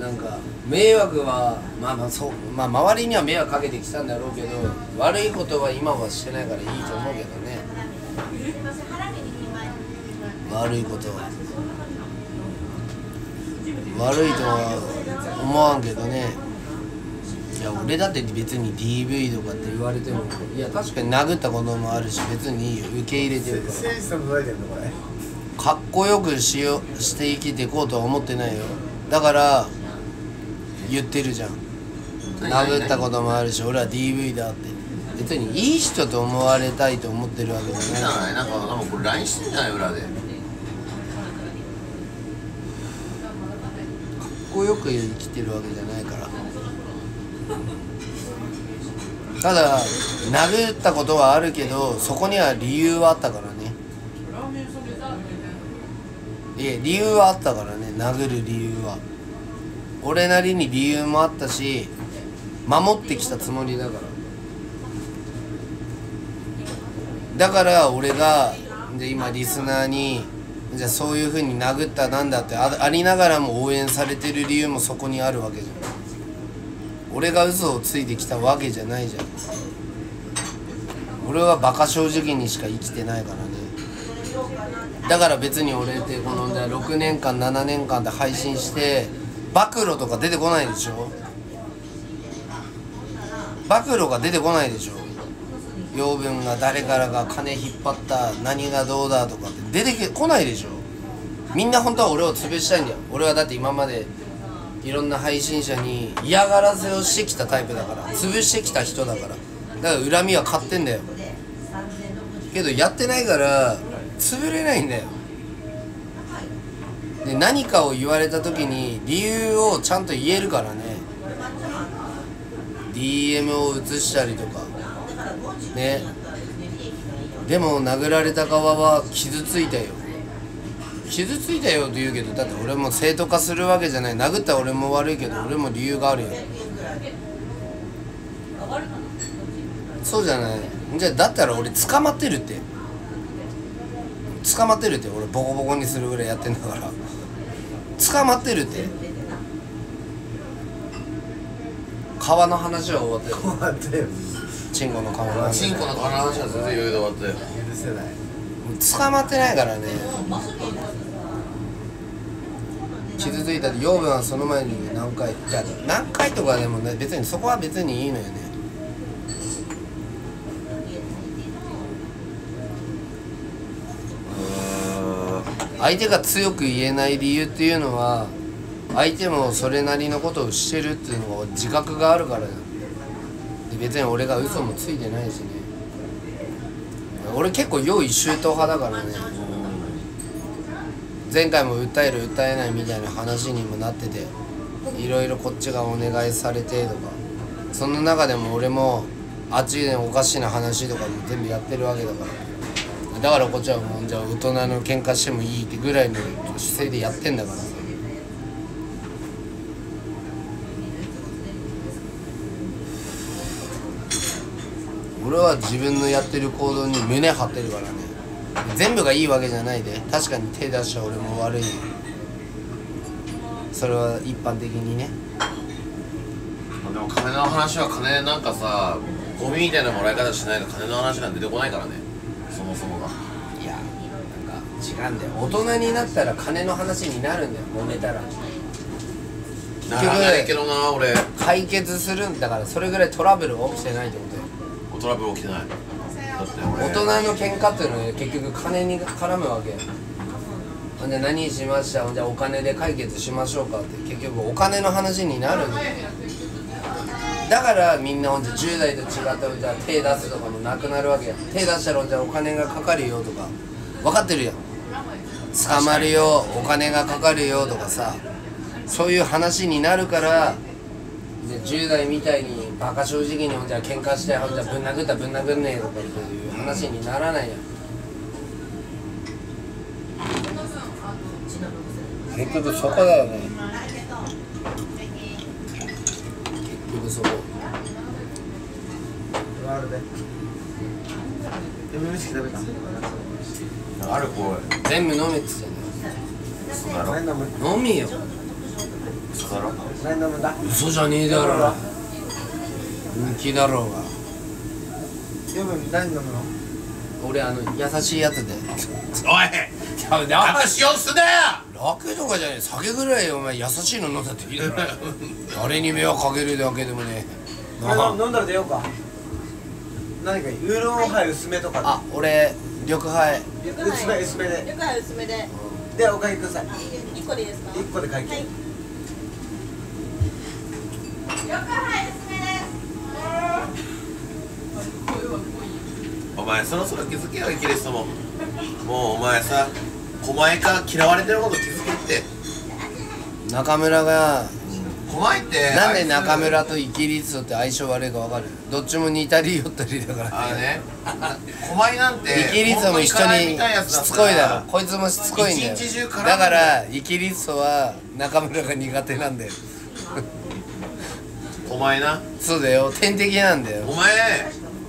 なんか迷惑はまあまあそうまあ周りには迷惑かけてきたんだろうけど悪いことは今はしてないからいいと思うけどね悪いことは悪いとは思わんけどね。いや俺だって別に DV とかって言われてもいや確かに殴ったこともあるし別にいいよ。受け入れてるから。かっこよくしようして生きていこうとは思ってないよ。だから言ってるじゃん。殴ったこともあるし俺は DV だって別にいい人と思われたいと思ってるわけじじゃない。ゃない。なんかなんかこれ LINE してんじゃない裏で。かっこよく生きてるわけじゃないから。ただ殴ったことはあるけどそこには理由はあったからね。いえ理由はあったからね。殴る理由は。俺なりに理由もあったし守ってきたつもりだからだから俺がで今リスナーにじゃあそういう風に殴ったなんだってありながらも応援されてる理由もそこにあるわけじゃん。俺が嘘をついてきたわけじゃないじゃん。俺はバカ正直にしか生きてないからね。だから別に俺ってこの6年間7年間で配信して暴露とか出てこないでしょ。暴露が出てこないでしょ。養分が誰からが金引っ張った何がどうだとかって出てこないでしょ。みんな本当は俺を潰したいんだよ。俺はだって今までいろんな配信者に嫌がらせをしてきたタイプだから潰してきた人だから。だから恨みは買ってんだよ。けどやってないから潰れないんだよ。で何かを言われた時に理由をちゃんと言えるからね。DM を移したりとか。ね。でも殴られた側は傷ついたよ。傷ついたよと言うけどだって俺も正当化するわけじゃない。殴った俺も悪いけど俺も理由があるよ。そうじゃない。じゃあだったら俺捕まってるって。捕まってるって。俺ボコボコにするぐらいやってんだから。捕まってるって。川の話は終わったよ待ってよチンコの川の話チンコの話は全然余裕で終わったよ許せない捕まってないからね。傷ついたり養分はその前に何回じゃあ何回とかでもね別にそこは別にいいのよね。相手が強く言えない理由っていうのは相手もそれなりのことをしてるっていうのが自覚があるからだ別に俺が嘘もついてないしね。俺結構用意周到派だからね。前回も訴える訴えないみたいな話にもなってていろいろこっちがお願いされてとか。その中でも俺もあっちでおかしな話とかも全部やってるわけだから。だからこっちはもうじゃあ大人の喧嘩してもいいってぐらいの姿勢でやってんだから。さ俺は自分のやってる行動に胸張ってるからね。全部がいいわけじゃないで。確かに手出した俺も悪い。それは一般的にね。でも金の話は金なんかさゴミみたいなもらい方しないと金の話なんて出てこないからね。そもそもが。いやなんか違うんだよ。大人になったら金の話になるんだよ。揉めたら。ならないけどな俺。解決するんだからそれぐらいトラブルが起きてないってことよトラブル起きてない。だって俺。大人の喧嘩っていうのは結局金に絡むわけ。よほんで何しました？ほんでお金で解決しましょうかって。結局お金の話になる。んだよだからみんなほんで10代と違ってじゃ手出すとかもなくなるわけや。手出したらほんじゃお金がかかるよとか。分かってるやん。捕まるよお金がかかるよとかさ。そういう話になるからで10代みたいにバカ正直にほんじゃ喧嘩してほんじゃぶん殴ったぶん殴んねえとかっていう話にならないやん。結局そこだよね。結局そこ。あるででもウイスキー食べた。あるこ全部飲めっつってん嘘だろ。何飲みよ。嘘だろ。嘘じゃねえだろ人気だろうが。夜分何飲むの？俺あの優しいやつで。おい話をすなよ楽とかじゃねえ酒ぐらいお前優しいの飲んだっていいだろ。誰に迷惑かけるだけでもね。飲んだら出ようか。何かいいウーロンハイ薄めとか。あ俺緑杯。薄め薄めで。よくは薄めで。でおかけください。一個でいいですか？1個で会計、お前そろそろ気づけよイキリストも。もうお前さ狛江か嫌われてること気づけって。中村が狛江ってなんで中村とイキリストって相性悪いか分かる？どっちも似たり寄ったりだから。あのね 狛江なんてイキリストも一緒にしつこいだろ。こいつもしつこいんだよ。だからイキリストは中村が苦手なんだよ狛江な。そうだよ。天敵なんだよ。お前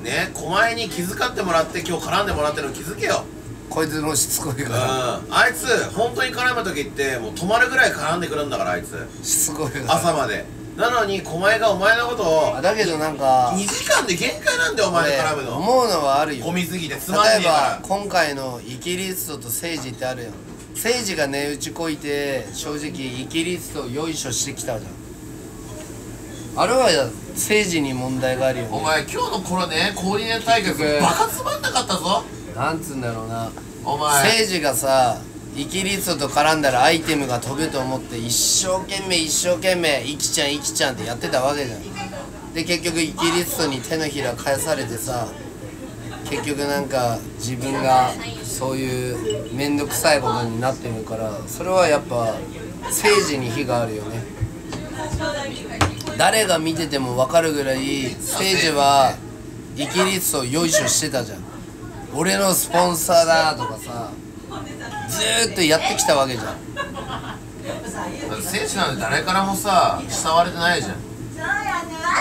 ね狛江に気遣ってもらって今日絡んでもらってるの気づけよ。こいつもしつこいうん。かあいつ本当に絡む時ってもう止まるぐらい絡んでくるんだからあいつ。らしつこいから。朝まで。なのに狛江がお前のことをあだけどなんか2時間で限界なんだよお前に絡むの。思うのはあるよ。混みすぎてつまんね例えか今回のイキリストとセイジってあるやん。セイジが値打ちこいて正直イキリストをよいしょしてきたじゃんあれはセイジに問題があるよらおね前今日のこのねコーディネート対決バカつまんなかったぞ。なんつうんだろうな。お前。セイジがさイキリストと絡んだらアイテムが飛ぶと思って一生懸命一生懸命イキちゃんイキちゃんってやってたわけじゃん。で結局イキリストに手のひら返されてさ結局なんか自分がそういう面倒くさいことになってるからそれはやっぱ政治に非があるよね誰が見てても分かるぐらい政治はイキリストをよいしょしてたじゃん。俺のスポンサーだとかさずーっとやってきたわけじゃん。選手なんて誰からもさ慕われてないじゃん。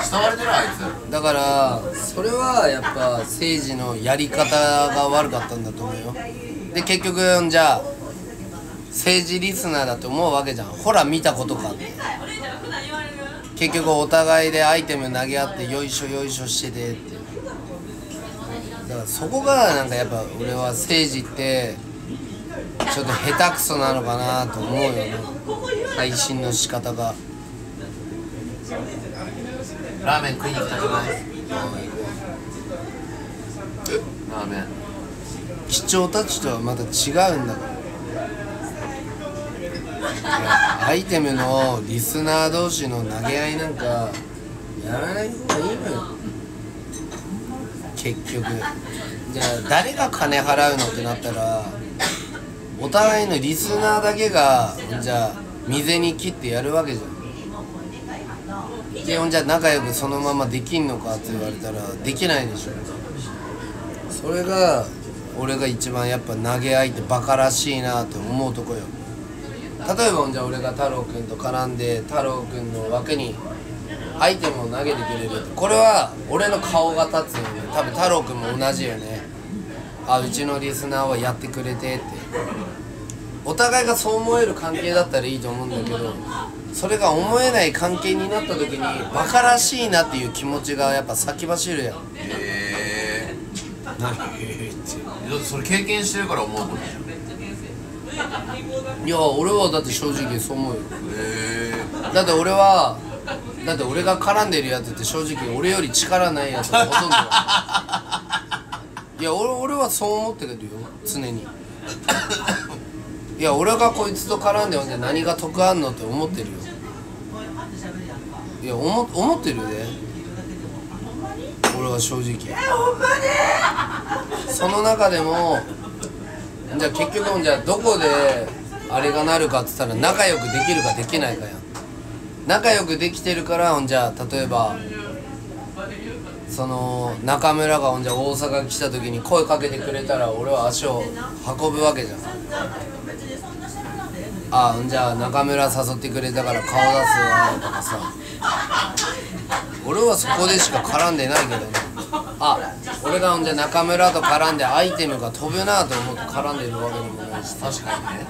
慕われてるあいつ。だからそれはやっぱ政治のやり方が悪かったんだと思うよ。で結局じゃあ政治リスナーだと思うわけじゃん。ほら見たことかって結局お互いでアイテム投げ合ってよいしょよいしょしててってだからそこがなんかやっぱ俺は政治ってちょっと下手くそなのかなと思うよね。配信の仕方が。ラーメン食いに来たくない。ラーメン。貴重たちとはまた違うんだからアイテムのリスナー同士の投げ合いなんかやらない方がいいのよ。結局。じゃあ誰が金払うのってなったらお互いのリスナーだけがじゃあ未に切ってやるわけじゃん。でほんじゃ仲良くそのままできんのかって言われたらできないでしょ。それが俺が一番やっぱ投げ合いってバカらしいなって思うとこよ。例えばじゃあ俺が太郎くんと絡んで太郎くんの枠にアイテムを投げてくれる。ってこれは俺の顔が立つよね多分太郎くんも同じよね。あうちのリスナーはやってくれてって。お互いがそう思える関係だったらいいと思うんだけどそれが思えない関係になった時にバカらしいなっていう気持ちがやっぱ先走るやん。へえ何？ってだってそれ経験してるから思うこと。いや俺はだって正直そう思うよ。へえだって俺はだって俺が絡んでるやつって正直俺より力ないやつがほとんど。いや俺俺はそう思ってるよ常に。いや俺がこいつと絡んでほんで何が得あんのって思ってるよ。いや思思ってるよね。俺は正直。その中でもじゃあ結局じゃあどこであれがなるかっつったら仲良くできるかできないかやん。仲良くできてるからほんじゃあ例えばその中村がほんじゃ大阪来た時に声かけてくれたら俺は足を運ぶわけじゃん。あほんじゃあ中村誘ってくれたから顔出すわとかさ。俺はそこでしか絡んでないけどね。あ俺がほんじゃ中村と絡んでアイテムが飛ぶなと思って絡んでるわけでもないし。確かにね。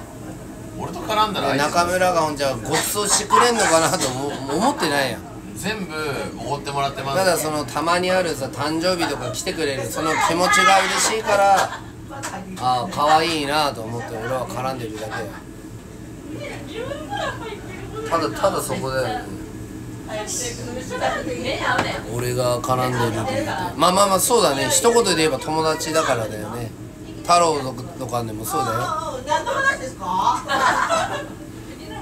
俺と絡んだら中村がほんじゃごちそうしてくれんのかなと思思ってないやん。全部おごってもらってます。ただそのたまにあるさ誕生日とか来てくれるその気持ちが嬉しいからああ可愛いなと思って俺は絡んでるだけや。ただただそこだよね俺が絡んでる理由って。まあまあまあそうだね。一言で言えば友達だからだよね。太郎とかでもそうだよ。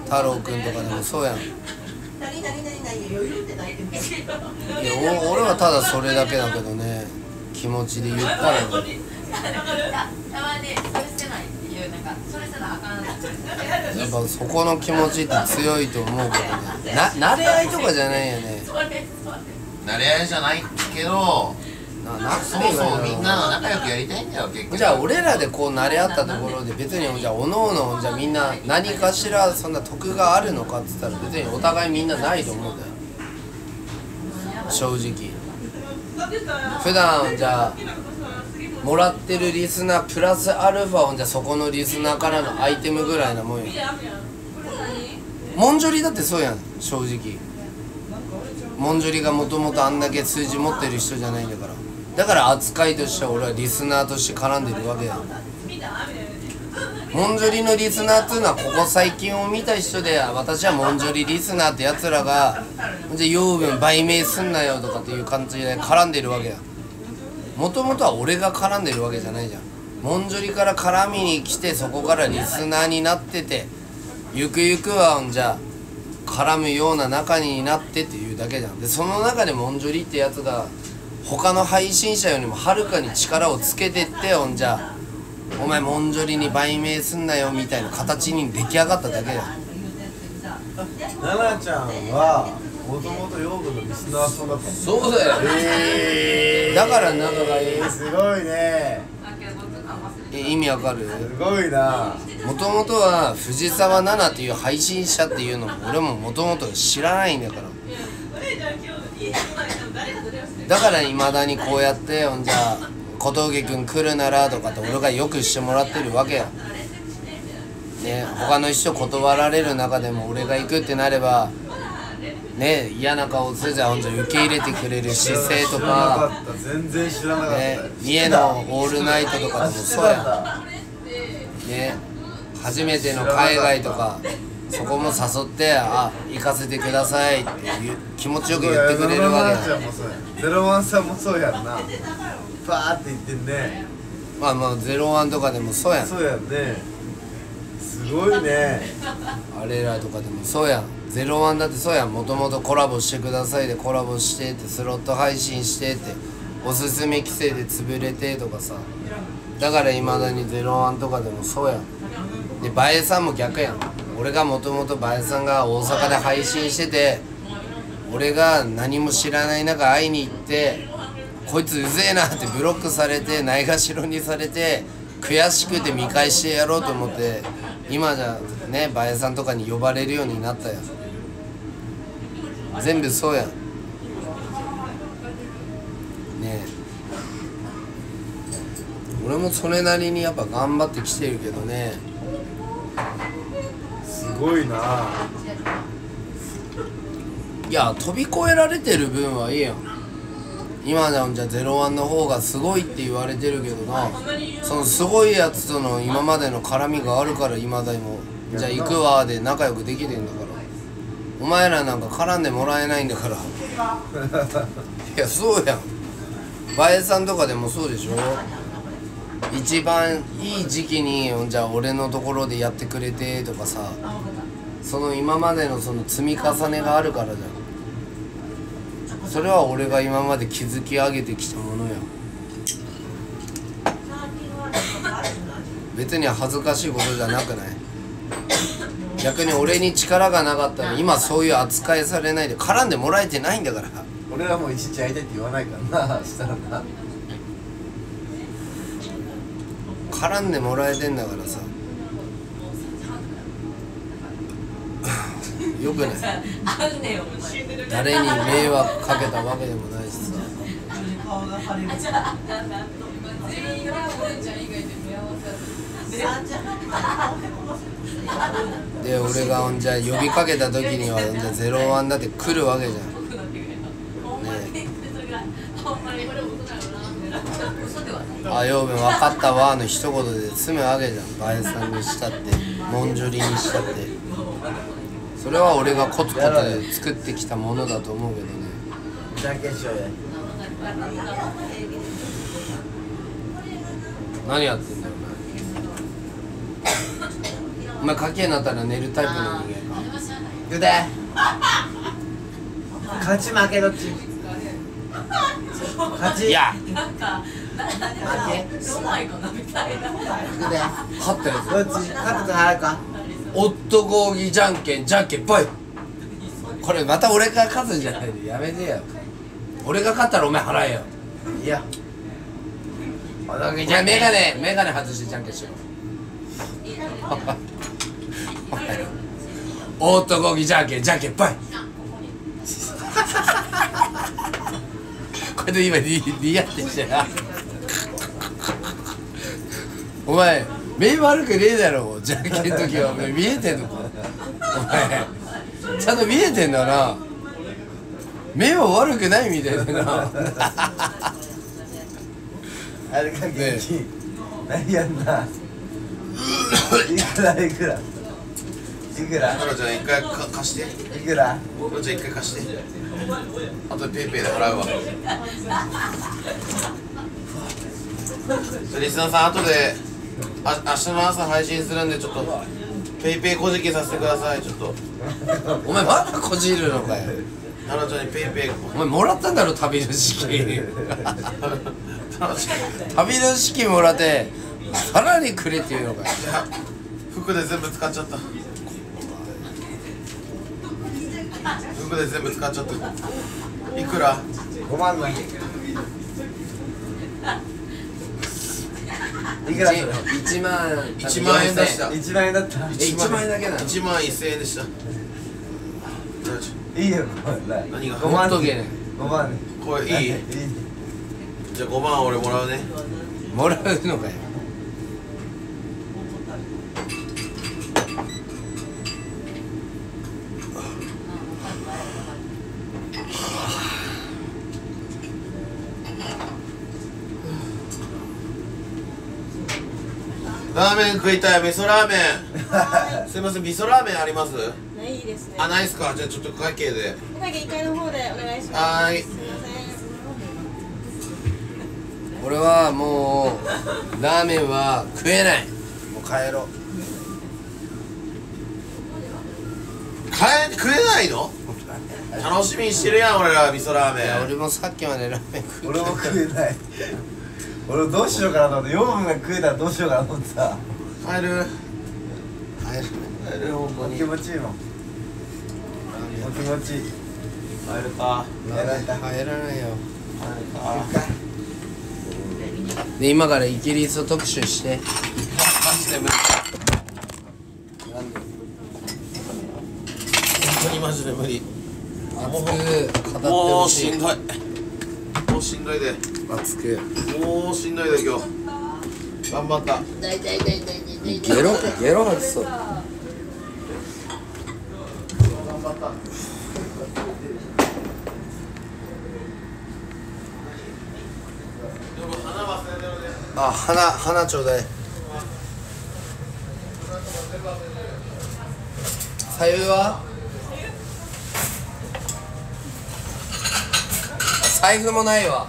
太郎くんとかでもそうやん。いやお俺はただそれだけだけどね気持ちで言ったらねやっぱそこの気持ちって強いと思うけどね。な慣れ合いとかじゃないよね。慣れ合いじゃないけどそもそもみんな仲良くやりたいんだよ結局。じゃあ俺らでこう慣れ合ったところで別にじゃあおのおのじゃあみんな何かしらそんな得があるのかっつったら別にお互いみんなないと思うんだよ。正直。普段じゃあもらってるリスナープラスアルファをじゃそこのリスナーからのアイテムぐらいなもんよモンジョリだってそうやん正直。モンジョリがもともとあんだけ数字持ってる人じゃないんだから。だから扱いとしては俺はリスナーとして絡んでるわけやモンジョリのリスナーっていうのはここ最近を見た人で私はモンジョリリスナーってやつらがじゃあ養分売名すんなよとかっていう感じで絡んでるわけやん。もともとは俺が絡んでるわけじゃないじゃん。モンジョリから絡みに来てそこからリスナーになっててゆくゆくはじゃあ絡むような仲になってっていうだけじゃん。でその中でモンジョリってやつが他の配信者よりもはるかに力をつけてってほんじゃお前モンジョリに売名すんなよみたいな形に出来上がっただけだよ奈々ちゃんはもともと養分のリスナーさんだった。のそうだよ。えだから仲がいい。すごいね。え意味わかる？すごいな。もともとは藤沢奈々っていう配信者っていうのも俺ももともと知らないんだから。だからいまだにこうやってほんじゃ小峠君来るならとかって俺がよくしてもらってるわけやね他の人断られる中でも俺が行くってなればね嫌な顔せずほんじゃ受け入れてくれる姿勢とか全然知らなかった。ねよ家のオールナイトとかでもそうややね初めての海外とかそこも誘ってあ行かせてくださいっていう気持ちよく言ってくれるわけや。ゼロワンさんもそうやんな。パーって言ってんね。まあまあゼロワンとかでもそうやん。そうやんね。すごいね。あれらとかでもそうやんゼロワンだってそうやん。もともとコラボしてくださいでコラボしてってスロット配信してっておすすめ規制で潰れてとかさ。だからいまだにゼロワンとかでもそうやん。でバエさんも逆やん。俺がもともとバエさんが大阪で配信してて俺が何も知らない中会いに行ってこいつうぜえなってブロックされてないがしろにされて悔しくて見返してやろうと思って今じゃねバエさんとかに呼ばれるようになったよ全部そうやん。ねえ。俺もそれなりにやっぱ頑張ってきてるけどね。すごいな。いや飛び越えられてる分はいいやん。今じゃじゃゼロワンの方がすごいって言われてるけどな。そのすごいやつとの今までの絡みがあるから今でもじゃあ行くわで仲良くできてんだからお前らなんか絡んでもらえないんだから。いやそうやん。バエさんとかでもそうでしょ。一番いい時期にじゃあ俺のところでやってくれてとかさ。その今までのその積み重ねがあるからじゃん。それは俺が今まで築き上げてきたものや別に恥ずかしいことじゃなくない？逆に俺に力がなかったら今そういう扱いされないで絡んでもらえてないんだから。俺らもいちいち会いたいって言わないからな したらな。絡んでもらえてんだからさ。よくない？誰に迷惑かけたわけでもないしさ。全員がお姉ちゃん以外で目合わせで俺がほんじゃ呼びかけた時にはほんじゃゼロワンだって来るわけじゃん。ねあようべ分かったわの一言で済むわけじゃん。バエさんにしたってモンジョリにしたって。それは俺がコツコツで作ってきたものだと思うけどね。じゃんけんしようや。何やってんだよお前お前賭けになったら寝るタイプの人間。グで勝ち負けどっち？勝ち。いや。なんかななんでかロマイかなみたいな。勝ったやつ。どっち？勝ったと払うか？男気じゃんけんじゃんけんぽいこれまた俺が勝つんじゃないでやめてよ。俺が勝ったらお前払えよ。いや。じゃんメガネメガネ外してじゃんけんしよう男気じゃんけんじゃんけんぽいこれで今リリアってしてな。お前目悪くねえだろじゃんけんの時はお前見えてんのか。お前ちゃんと見えてんだな。目は悪くないみたいだな。あれかね何やんな。いくらいくら。いくら？タロちゃん一回か貸して。いくら？タロちゃん一回貸して。あとペイペイで払うわ。リスナーさん後であ明日の朝配信するんでちょっとペイペイこじきさせてください。ちょっと。お前まだこじるのかよ。タロちゃんにペイペイ。お前もらったんだろ 旅の資金。旅の資金。もらってさらにくれっていうのかよ。服で全部使っちゃった服で全部使っちゃったいくら？5万のいくら？それ1万1万円出した。1万円だったえ1万円。だけなの1万1000円でした。いいよ。何が？5万。とけね。5万。ねこれいい。いいじゃあ5万俺もらうね。もらうのかよーメン食いたい。味噌ラーメン。すいません。味噌ラーメンあります？ないですね。あないっすか。じゃあちょっと会計で。お会計1階の方でお願いします。はーい。すいません。俺はもうラーメンは食えない。もう帰ろう。帰食えないの？楽しみにしてるやん俺ら味噌ラーメン。俺もさっきまでラーメン食う俺も食えない俺どうしようかなと思って。養分が食えたらどうしようかなと思ってさ帰る。帰る。帰るほんまに気持ちいいもん。お気持ちいい。帰るか。やられた。帰らないよ。帰るか。で今からイギリス特集して。マジで無理。なんで本当にマジで無理。熱く語ってもほしい。うしんどいもうしんどいで。熱く。もうしんどいで今日。頑張った。ゲロゲロ吐きそう。あ花花ちょうだい。財布は？財布もないわ。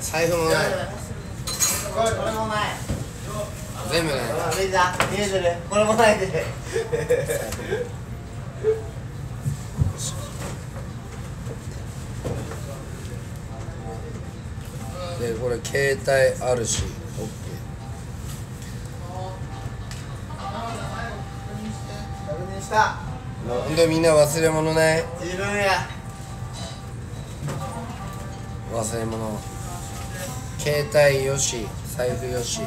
財布もない。これもない。全部ない。見えた見えてる。これもないで。でこれ携帯あるし。OK 確認したほんでみんな忘れ物ない？自分や。忘れ物。携帯よし財布よし。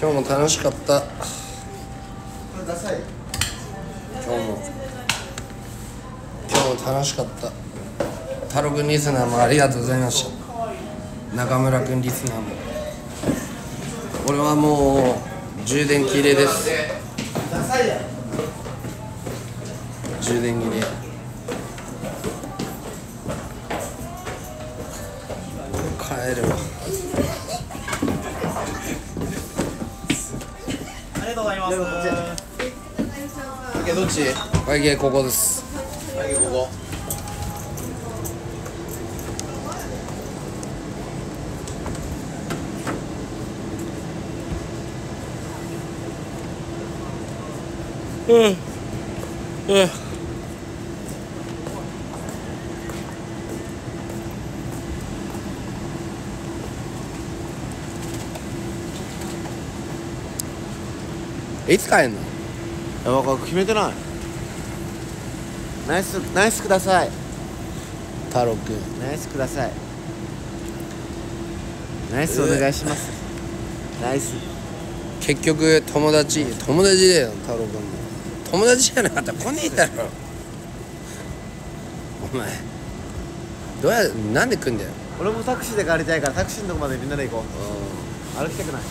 今日も楽しかった。今日も。今日も楽しかった。太郎くんリスナーもありがとうございました。中村くんリスナーも俺はもう充電切れです。充電切れ。帰るわ。ありがとうございます。どっち？ここです会計ここいつ帰んの？やばこれ決めてない。ナイスナイスください。太郎くんナイスください。ナイスお願いします。ナイス。結局友達友達だよ太郎くんも友達じゃなかった。ら来ねえだろ。お前どうやなんで来んだよ。俺もタクシーで帰りたいからタクシーのとこまでみんなで行こう。歩きたくない。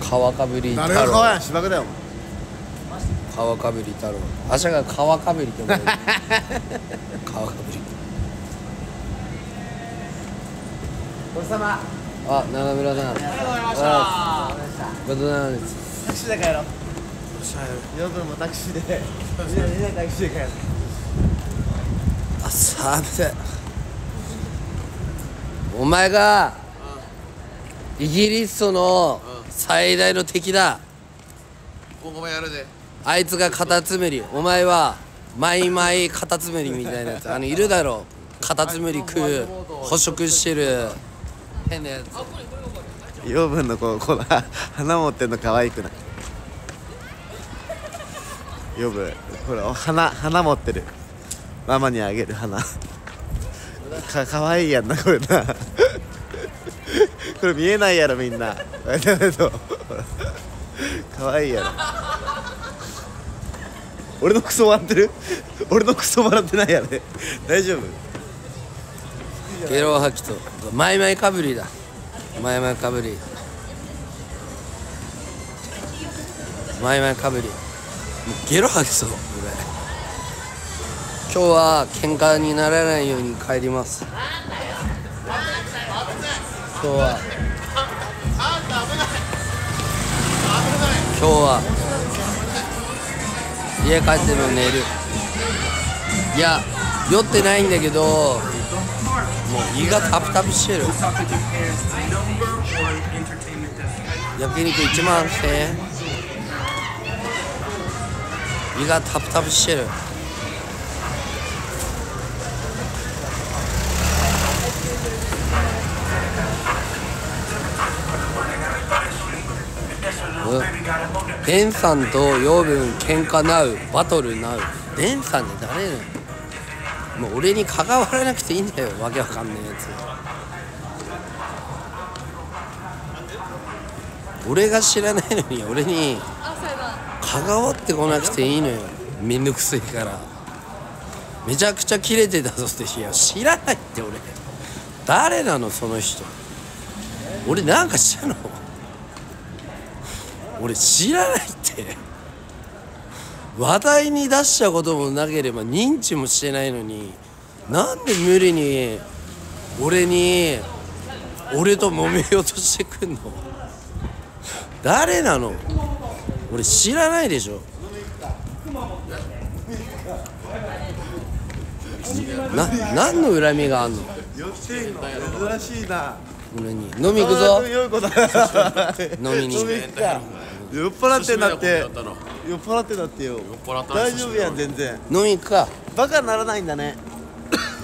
川かぶり太郎。誰が川やん？芝生だよ。川かぶり太郎。明日が川かぶりって呼ばれる。川かぶり。お疲れ様あ中村さん。ありがとうございました。ごちそうさまですタクシーで帰ろう。夜分もタクシーで。みんなタクシーで帰ろう。あ寒いお前がイギリスとの最大の敵だ。今後もやるで。あいつがカタツムリ。お前はマイマイカタツムリみたいなやつ。あのいるだろカタツムリ食う捕食してる変なやつ。養分の子この 花持ってんの可愛くない？養分。これお花花持ってる。ママにあげる花。か可愛いやんなこれな。これ見えないやろみんな。だけど。可愛いやろ。俺のクソ笑ってる？俺のクソ笑ってないやろ。ね大丈夫？ゲロ吐きとマイマイかぶりだ。マイマイかぶり。マイマイかぶり。ゲロ吐きそう俺。今日は喧嘩にならないように帰ります。今日は。今日は。家帰っても寝る。いや酔ってないんだけどもう胃がタプタプしてる。焼肉1万1000円胃がタプタプしてる。うん。デンさんと養分喧嘩なうバトルなう。デンさんって誰なのもう俺に関わらなくていいんだよわけわかんないやつ。俺が知らないのに俺に関わってこなくていいのよめんどくせえから。めちゃくちゃキレてたぞっていや知らないって俺。誰なのその人。俺なんかしたの。俺知らないって。話題に出したこともなければ認知もしてないのになんで無理に俺に俺と揉めようとしてくんの？誰なの？俺知らないでしょ？な何の恨みがあんの？珍しいな。俺に。飲み行くぞ。飲みに飲み行くか酔っ払ってんだって。酔っ払ってんだってよ。大丈夫やん全然。飲み行くか。バカにならないんだね。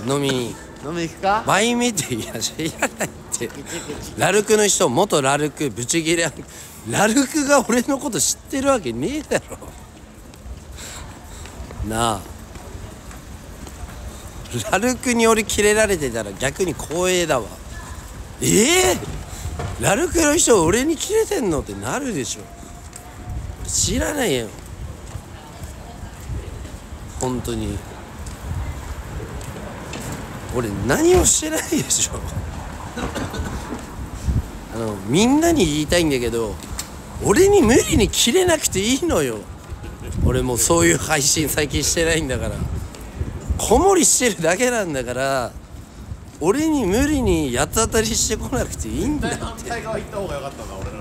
飲み。に飲み行くか？倍目っていや知らないって。ラルクの人元ラルクブチギレラルクが俺のこと知ってるわけねえだろ。なあ。ラルクに俺キレられてたら逆に光栄だわ。ええ？ラルクの人俺にキレてんのってなるでしょ知らないよ。本当に。俺何もしてないでしょ。あのみんなに言いたいんだけど俺に無理に切れなくていいのよ。俺もうそういう配信最近してないんだから。子守してるだけなんだから俺に無理に八つ当たりしてこなくていいんだって。反対側行った方が良かったな俺ら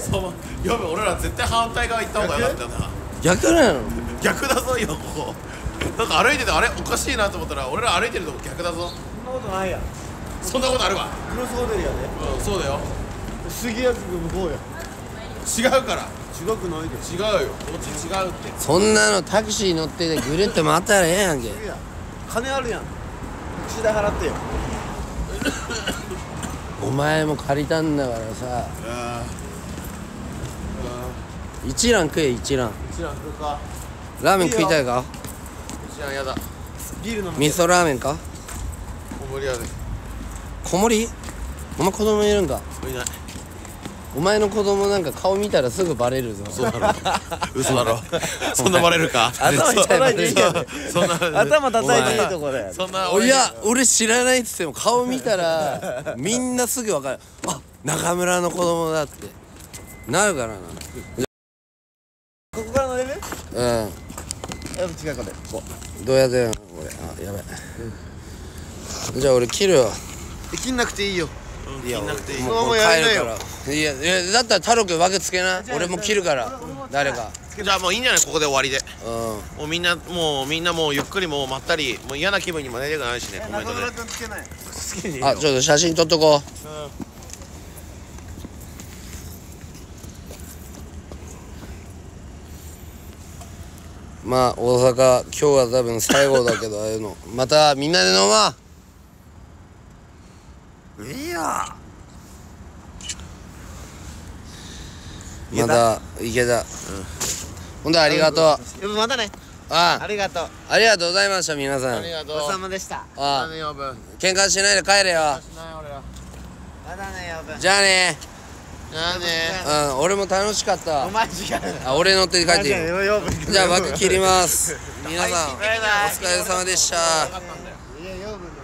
そうやべ俺ら絶対反対側行った方が良かったな。逆なの逆だぞ今ここ。なんか歩いててあれおかしいなと思ったら俺ら歩いてるとこ逆だぞ。そんなことないやん。そんなことあるわ。クロスホテルやで。うんそうだよ。杉谷区向こうや。違うから。違くないで。違うよ。こっち違うって。そんなのタクシー乗っててぐるっと回ったらええやんけ。金あるやん。タクシー代払ってよ。お前も借りたんだからさ。あ一蘭食え一蘭。一蘭食うか。ラーメン食いたいか？一蘭やだ。ビール味噌ラーメンか？小盛りやで子守お前子供いるんかいない。お前の子供なんか顔見たらすぐバレるぞ。嘘だろ。嘘だろ。そんなバレるか？頭叩い頭叩いていいとこでそんな。おいや俺知らないっつっても顔見たらみんなすぐ分かる。あ中村の子供だって。なるからなうん。やっぱ違うこれこどうやってやるのこれ。あやばいじゃあ俺切るよ。う切んなくていいよ。いいいそのままやりなよ。帰るから。いやいやだったら太郎くん分けつけな。俺も切るから。誰か。じゃあもういいんじゃない？ここで終わりで。うん。もうみんなもうみんなもうゆっくりもうまったり。もう嫌な気分にもなりたくないしね。コメントであちょっと写真撮っとこうまあ大阪今日は多分最後だけどああいうの。またみんなで飲まいいや。また。いけた、ほんとありがとう。またね。ああ。りがとう。ありがとうございました皆さん。ありがとう。ごちそうさまでした。あね呼ぶ喧嘩しないで帰れよ。しない俺らまたねやぶ。じゃあねあねうん俺も楽しかった。お前違うあ俺乗って帰っていいじゃあじゃあ枠切ります皆さんお疲れ様でした